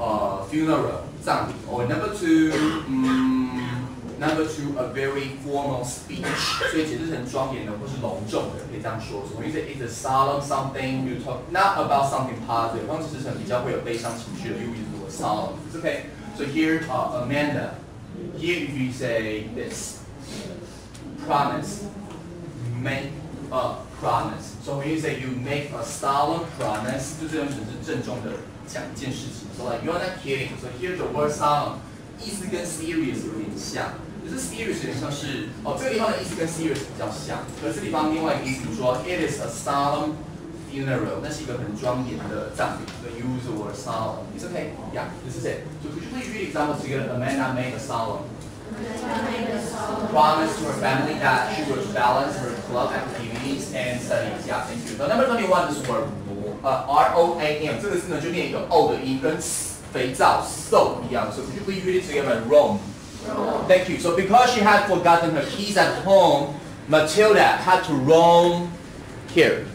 Speaker 1: uh, funeral 葬礼, or number two, um, number two, a very formal speech. 所以解释成庄严的或是隆重的，可以这样说。所以 say it's a solemn something you talk not about something positive. 通常解释成比较会有悲伤情绪的，用 use the word solemn. It's okay. So here, uh, Amanda. Here if you say this, promise, make a promise. So when you say you make a solemn promise, 就这种只是郑重的讲一件事情。So like you're not kidding. So here the word solemn 意思跟 serious 有点像，可是 serious 有点像是哦这个地方的意思跟 serious 比较像，可是这地方另外一个意思，比如说 it is a solemn funeral，那是一个很庄严的葬礼，the usual solemn。It's okay, yeah, this is it. So could you please read example together? Amanda made a solemn promise to her family that she would balance her club activities and studies. Yeah, thank you. The number twenty-one is word 呃 R O A M，这个字呢就念一个 O 的音，跟肥皂 soap So could you please read it together? roam. Thank you. So because she had forgotten her keys at home, Matilda had to roam here.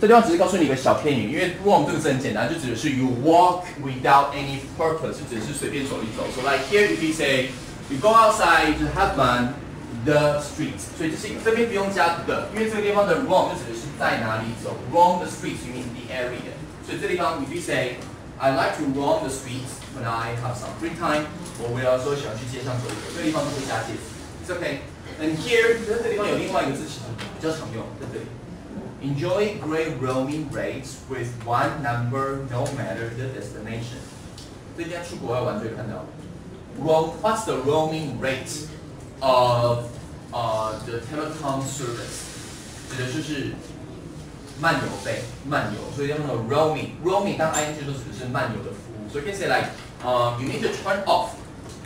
Speaker 1: 这地方只是告诉你一个小片语，因为 roam 这个字很简单，就指的是 you walk without any purpose，就只是随便走一走。So like here you can say you go outside to have fun the streets，所以这是这边不用加 the，因为这个地方的 roam 就指的是在哪里走，roam the streets you mean the area，所以这地方 you can say I like to roam the streets when I have some free time，我为了说喜欢去街上走一走，这个地方都会加介词，It's okay。And here 这地方有另外一个字其实比较常用，在这里。 Enjoy great roaming rates with one number no matter the destination. 最近出国要玩就会看到，roam what's the roaming rate of uh the telecom service？指的就是漫游费，漫游，所以用那种 roaming，roaming 当 ing 都指的是漫游的服务，所以可以 say like，呃、um,，you need to turn off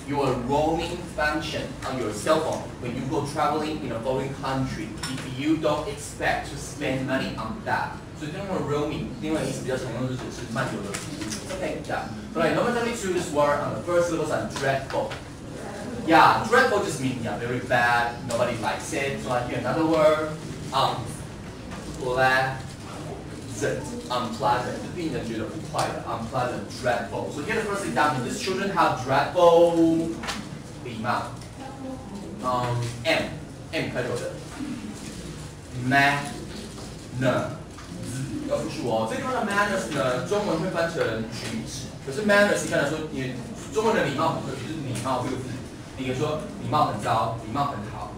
Speaker 1: your roaming function on your cell phone when you go traveling in a foreign country if you don't expect to spend money on that. So 这种 roaming，另外意思比较常用的就只是漫游的服务。Okay, yeah. So like number thirty-two, this word on the first syllable is dreadful. Yeah, dreadful just means yeah, very bad. Nobody likes it. So like here another word, um, pleasant, unpleasant，就令人觉得不快的，unpleasant, dreadful. So here the first example, these children have dreadful 礼貌。Um, M, M 开头的，mad 呢，要复数哦。这地方的 manners 呢，中文会翻成举止，可是 manners 一般来说，你中文的礼貌很特别，就是礼貌这个字，你可以说礼貌很糟，礼貌很好，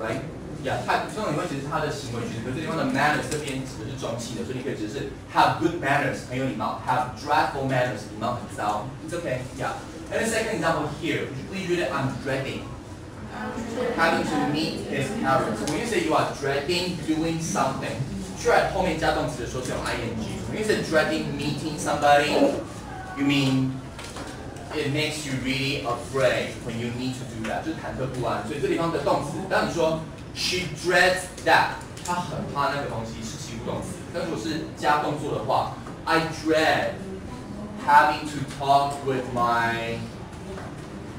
Speaker 1: right？ 呀，它这种你会觉得它的行为举止，可是这地方的 manners 这边指的是中气的，所以你可以只是 have good manners 很有礼貌，have dreadful manners 礼貌很糟，it's okay, yeah. And the second example here, would you please read it? I'm dreading. Having to meet his parents. When you say you are dreading doing something, dread 后面加动词的时候是用 ing. When you say dreading meeting somebody, you mean it makes you really afraid when you need to do that，就是忐忑不安。所以这地方的动词，当你说 she dreads that，她很怕那个东西是及物动词。但如果是加动作的话，I dread having to talk with my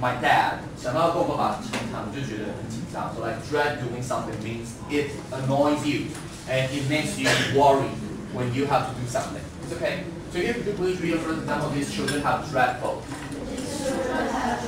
Speaker 1: my dad，想到跟我爸爸常常就觉得很紧张。So like dread doing something means it annoys you and it makes you worry when you have to do something. It's okay. So here, could you please read for example, these children have dreadful,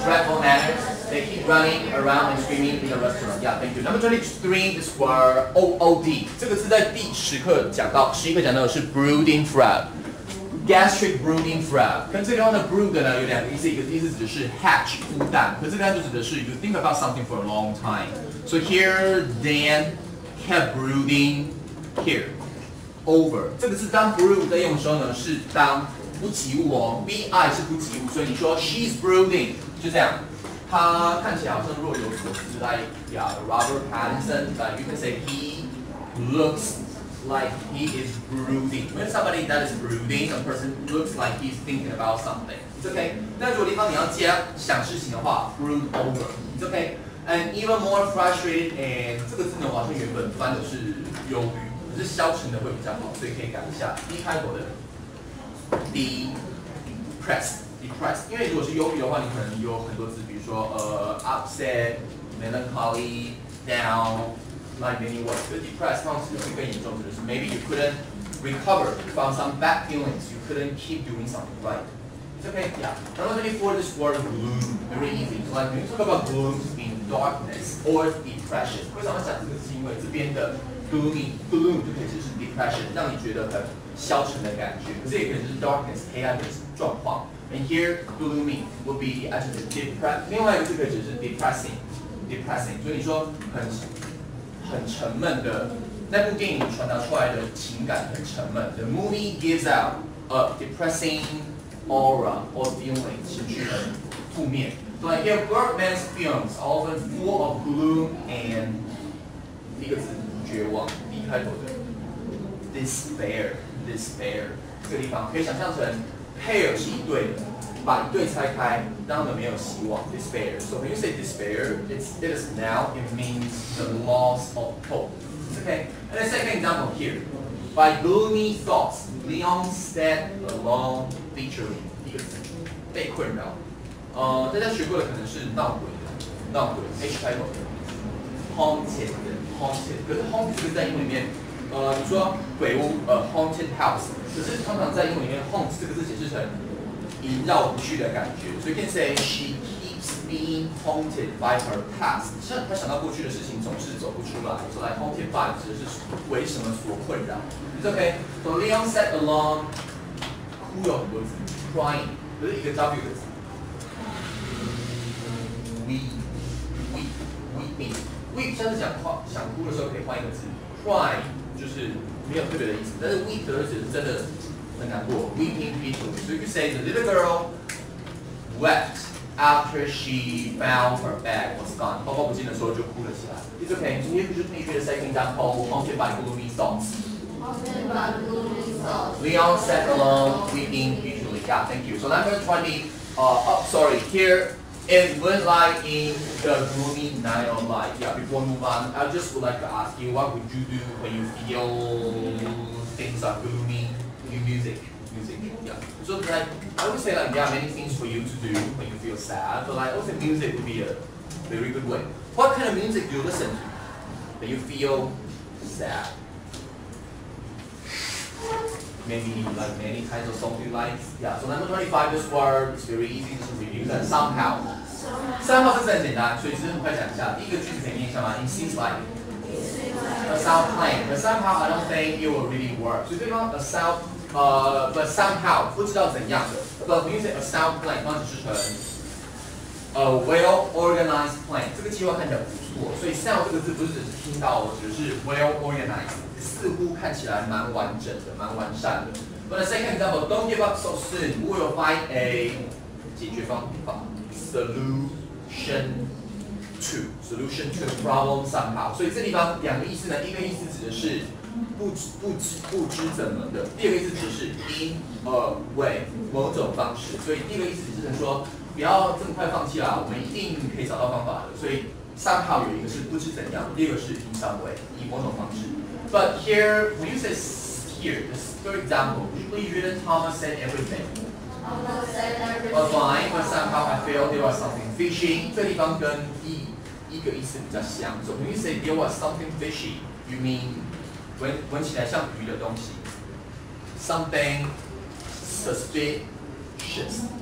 Speaker 1: dreadful manners. They keep running around and screaming in the restaurant. Yeah, thank you. Number twenty-three is word OOD. 这个是在第十课讲到，十一课讲到的是 brooding frog。gastric brooding frog，跟这个地方的 brood 呢有两个意思，一个意思指的是 hatch 孵蛋，可这边就指的是 you think about something for a long time。So here Dan kept brooding here over，这个是当 brood 在用的时候呢，是当 不及物哦，bi 是不及物，所以你说 she's brooding 就这样，她看起来好像若有所思，like yeah Robert Pattinson，like you can say he looks like he is brooding. When somebody that is brooding, a person looks like he's thinking about something. It's okay. 那如果地方你要加想事情的话，brood over. It's okay. And even more frustrated and 这个字呢，好像原本翻的是忧郁，可是消沉的会比较好，所以可以改一下 D 开头的 depressed depressed。因为如果是忧郁的话，你可能有很多字，比如说呃 upset, melancholy, down like many words. The depressed 通常是更严重，就是 maybe you couldn't recover from some bad feelings. You couldn't keep doing something right. It's okay, yeah. Number 24, this word gloom. Very easy. So like when you talk about gloom, it means darkness or depression. 为什么要讲这个？是因为这边的 gloomy gloom 就可以指是 depression，让你觉得很消沉的感觉。可是也可以是 darkness 黑暗的状况。And here gloomy would be the adjective depressed. 另外一个字可以指是 depressing depressing。所以你说很很沉闷的那部电影传达出来的情感很沉闷。The movie gives out a depressing aura or feeling，情绪很负面。So like here, Bergman's films often full of gloom and 第一个字绝望，D 开头的 despair despair 这个地方可以想象成 pair 是一对的。把一对拆开，让他们没有希望，despair. So when you say despair, it's, it is now, it means the loss of hope. Okay? And the second example here. By gloomy thoughts, Leon sat alone featuring 一个字，被困扰。呃，大家学过的可能是闹鬼的，闹鬼 H 开头的，haunted 的 haunted。可是 haunted 这个在英文里面， 呃，你说鬼屋，呃，haunted house，可是通常在英文里面，haunt 这个字解释成萦绕不去的感觉，所以 can say she keeps being haunted by her past。是她想到过去的事情总是走不出来，所以 haunted by 指的是为什么所困扰。It's okay. So Leon sat alone，哭有很多字，crying，这是一个 W 的字，weep weep weeping weep 下次想哭想哭的时候可以换一个字，cry 就是没有特别的意思，但是 weep 的指是真的。很难过，weeping bitterly. So you could say the little girl wept after she found her bag was gone. 包包不见的时候就哭了起来。It's okay. So here just maybe the second example, haunted by gloomy thoughts.
Speaker 2: Haunted by gloomy thoughts.
Speaker 1: Leon sat alone, weeping bitterly. Yeah, thank you. So number 20, uh, oh, sorry, here in like in the gloomy night of light. Yeah, before move on, I just would like to ask you, what would you do when you feel things are gloomy? music, music, yeah. So like, I would say like, there are many things for you to do when you feel sad, but like, also music would be a very good way. What kind of music do you listen to when you feel sad? Maybe like many kinds of songs you like. Yeah, so number 25, this word is very easy to review that somehow. somehow 这是很简单，所以只是很快讲一下。第一个句子可以念一下吗？It seems like a sound plane. But somehow I don't think it will really work. 所以对方 a sound 呃、but somehow 不知道怎样的。But when you say a sound plane，方只是成 A well organized plan。这个计划看起来不错，所以 sell 这个字不是只是听到，只是 well organized，似乎看起来蛮完整的，蛮完善的。But the second example, don't give up so soon. We will find a 解决方法 solution to solution to the problem somehow。所以这地方两个意思呢，一个意思指的是不知不知不知怎么的，第二个意思指的是 in a way 某种方式。所以第一个意思只是说不要这么快放弃啦，我们一定可以找到方法的。所以 somehow 有一个是不知怎样，第二个是 in some way 以某种方式。But here when you say here, this third example, usually you didn't Thomas said everything. But fine, but somehow I feel there was something fishy. 这地方跟一一个意思比较像。So when you say there was something fishy, you mean 闻闻起来像鱼的东西。Something suspicious.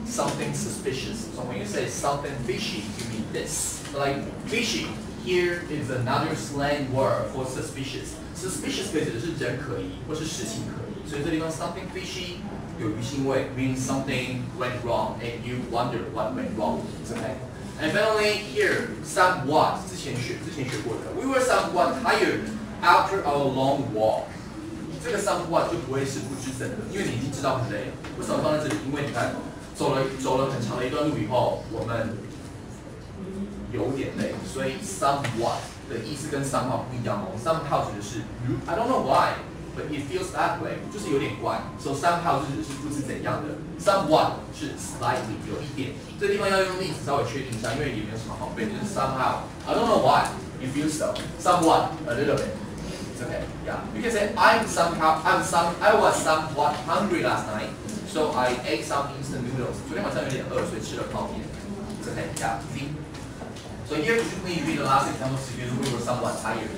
Speaker 1: Something suspicious. So when you say something fishy, you mean this. Like fishy here is another slang word for suspicious. Suspicious 可以指的是人可疑或是事情可疑，所以这地方 something fishy 有鱼腥味，means something went wrong and you wonder what went wrong. Okay. And finally here, somewhat 之前学之前学过的，we were somewhat tired after our long walk. 这个 somewhat 就不会是不知怎的，因为你已经知道很累了。为什么放在这里？因为你看走了走了很长的一段路以后，我们有点累，所以 somewhat 的意思跟 somehow 不一样哦。somehow 指的是 I don't know why, but it feels that way，就是有点怪。So somehow 就指是不知怎样的，somewhat 是 slightly 有一点。这地方要用例子稍微确定一下，因为也没有什么好背，就是 somehow I don't know why it feels so. Somewhat a little bit. It's okay. Yeah. You can say I'm somehow I'm some I was somewhat hungry last night, so I ate some instant noodles. 昨天晚上有点饿，所以吃了泡面。It's okay. Yeah. See. So here, could you please read the last example because we were somewhat tired.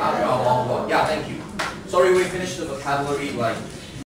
Speaker 1: After our long walk. Yeah, thank you. Sorry, we finished the vocabulary like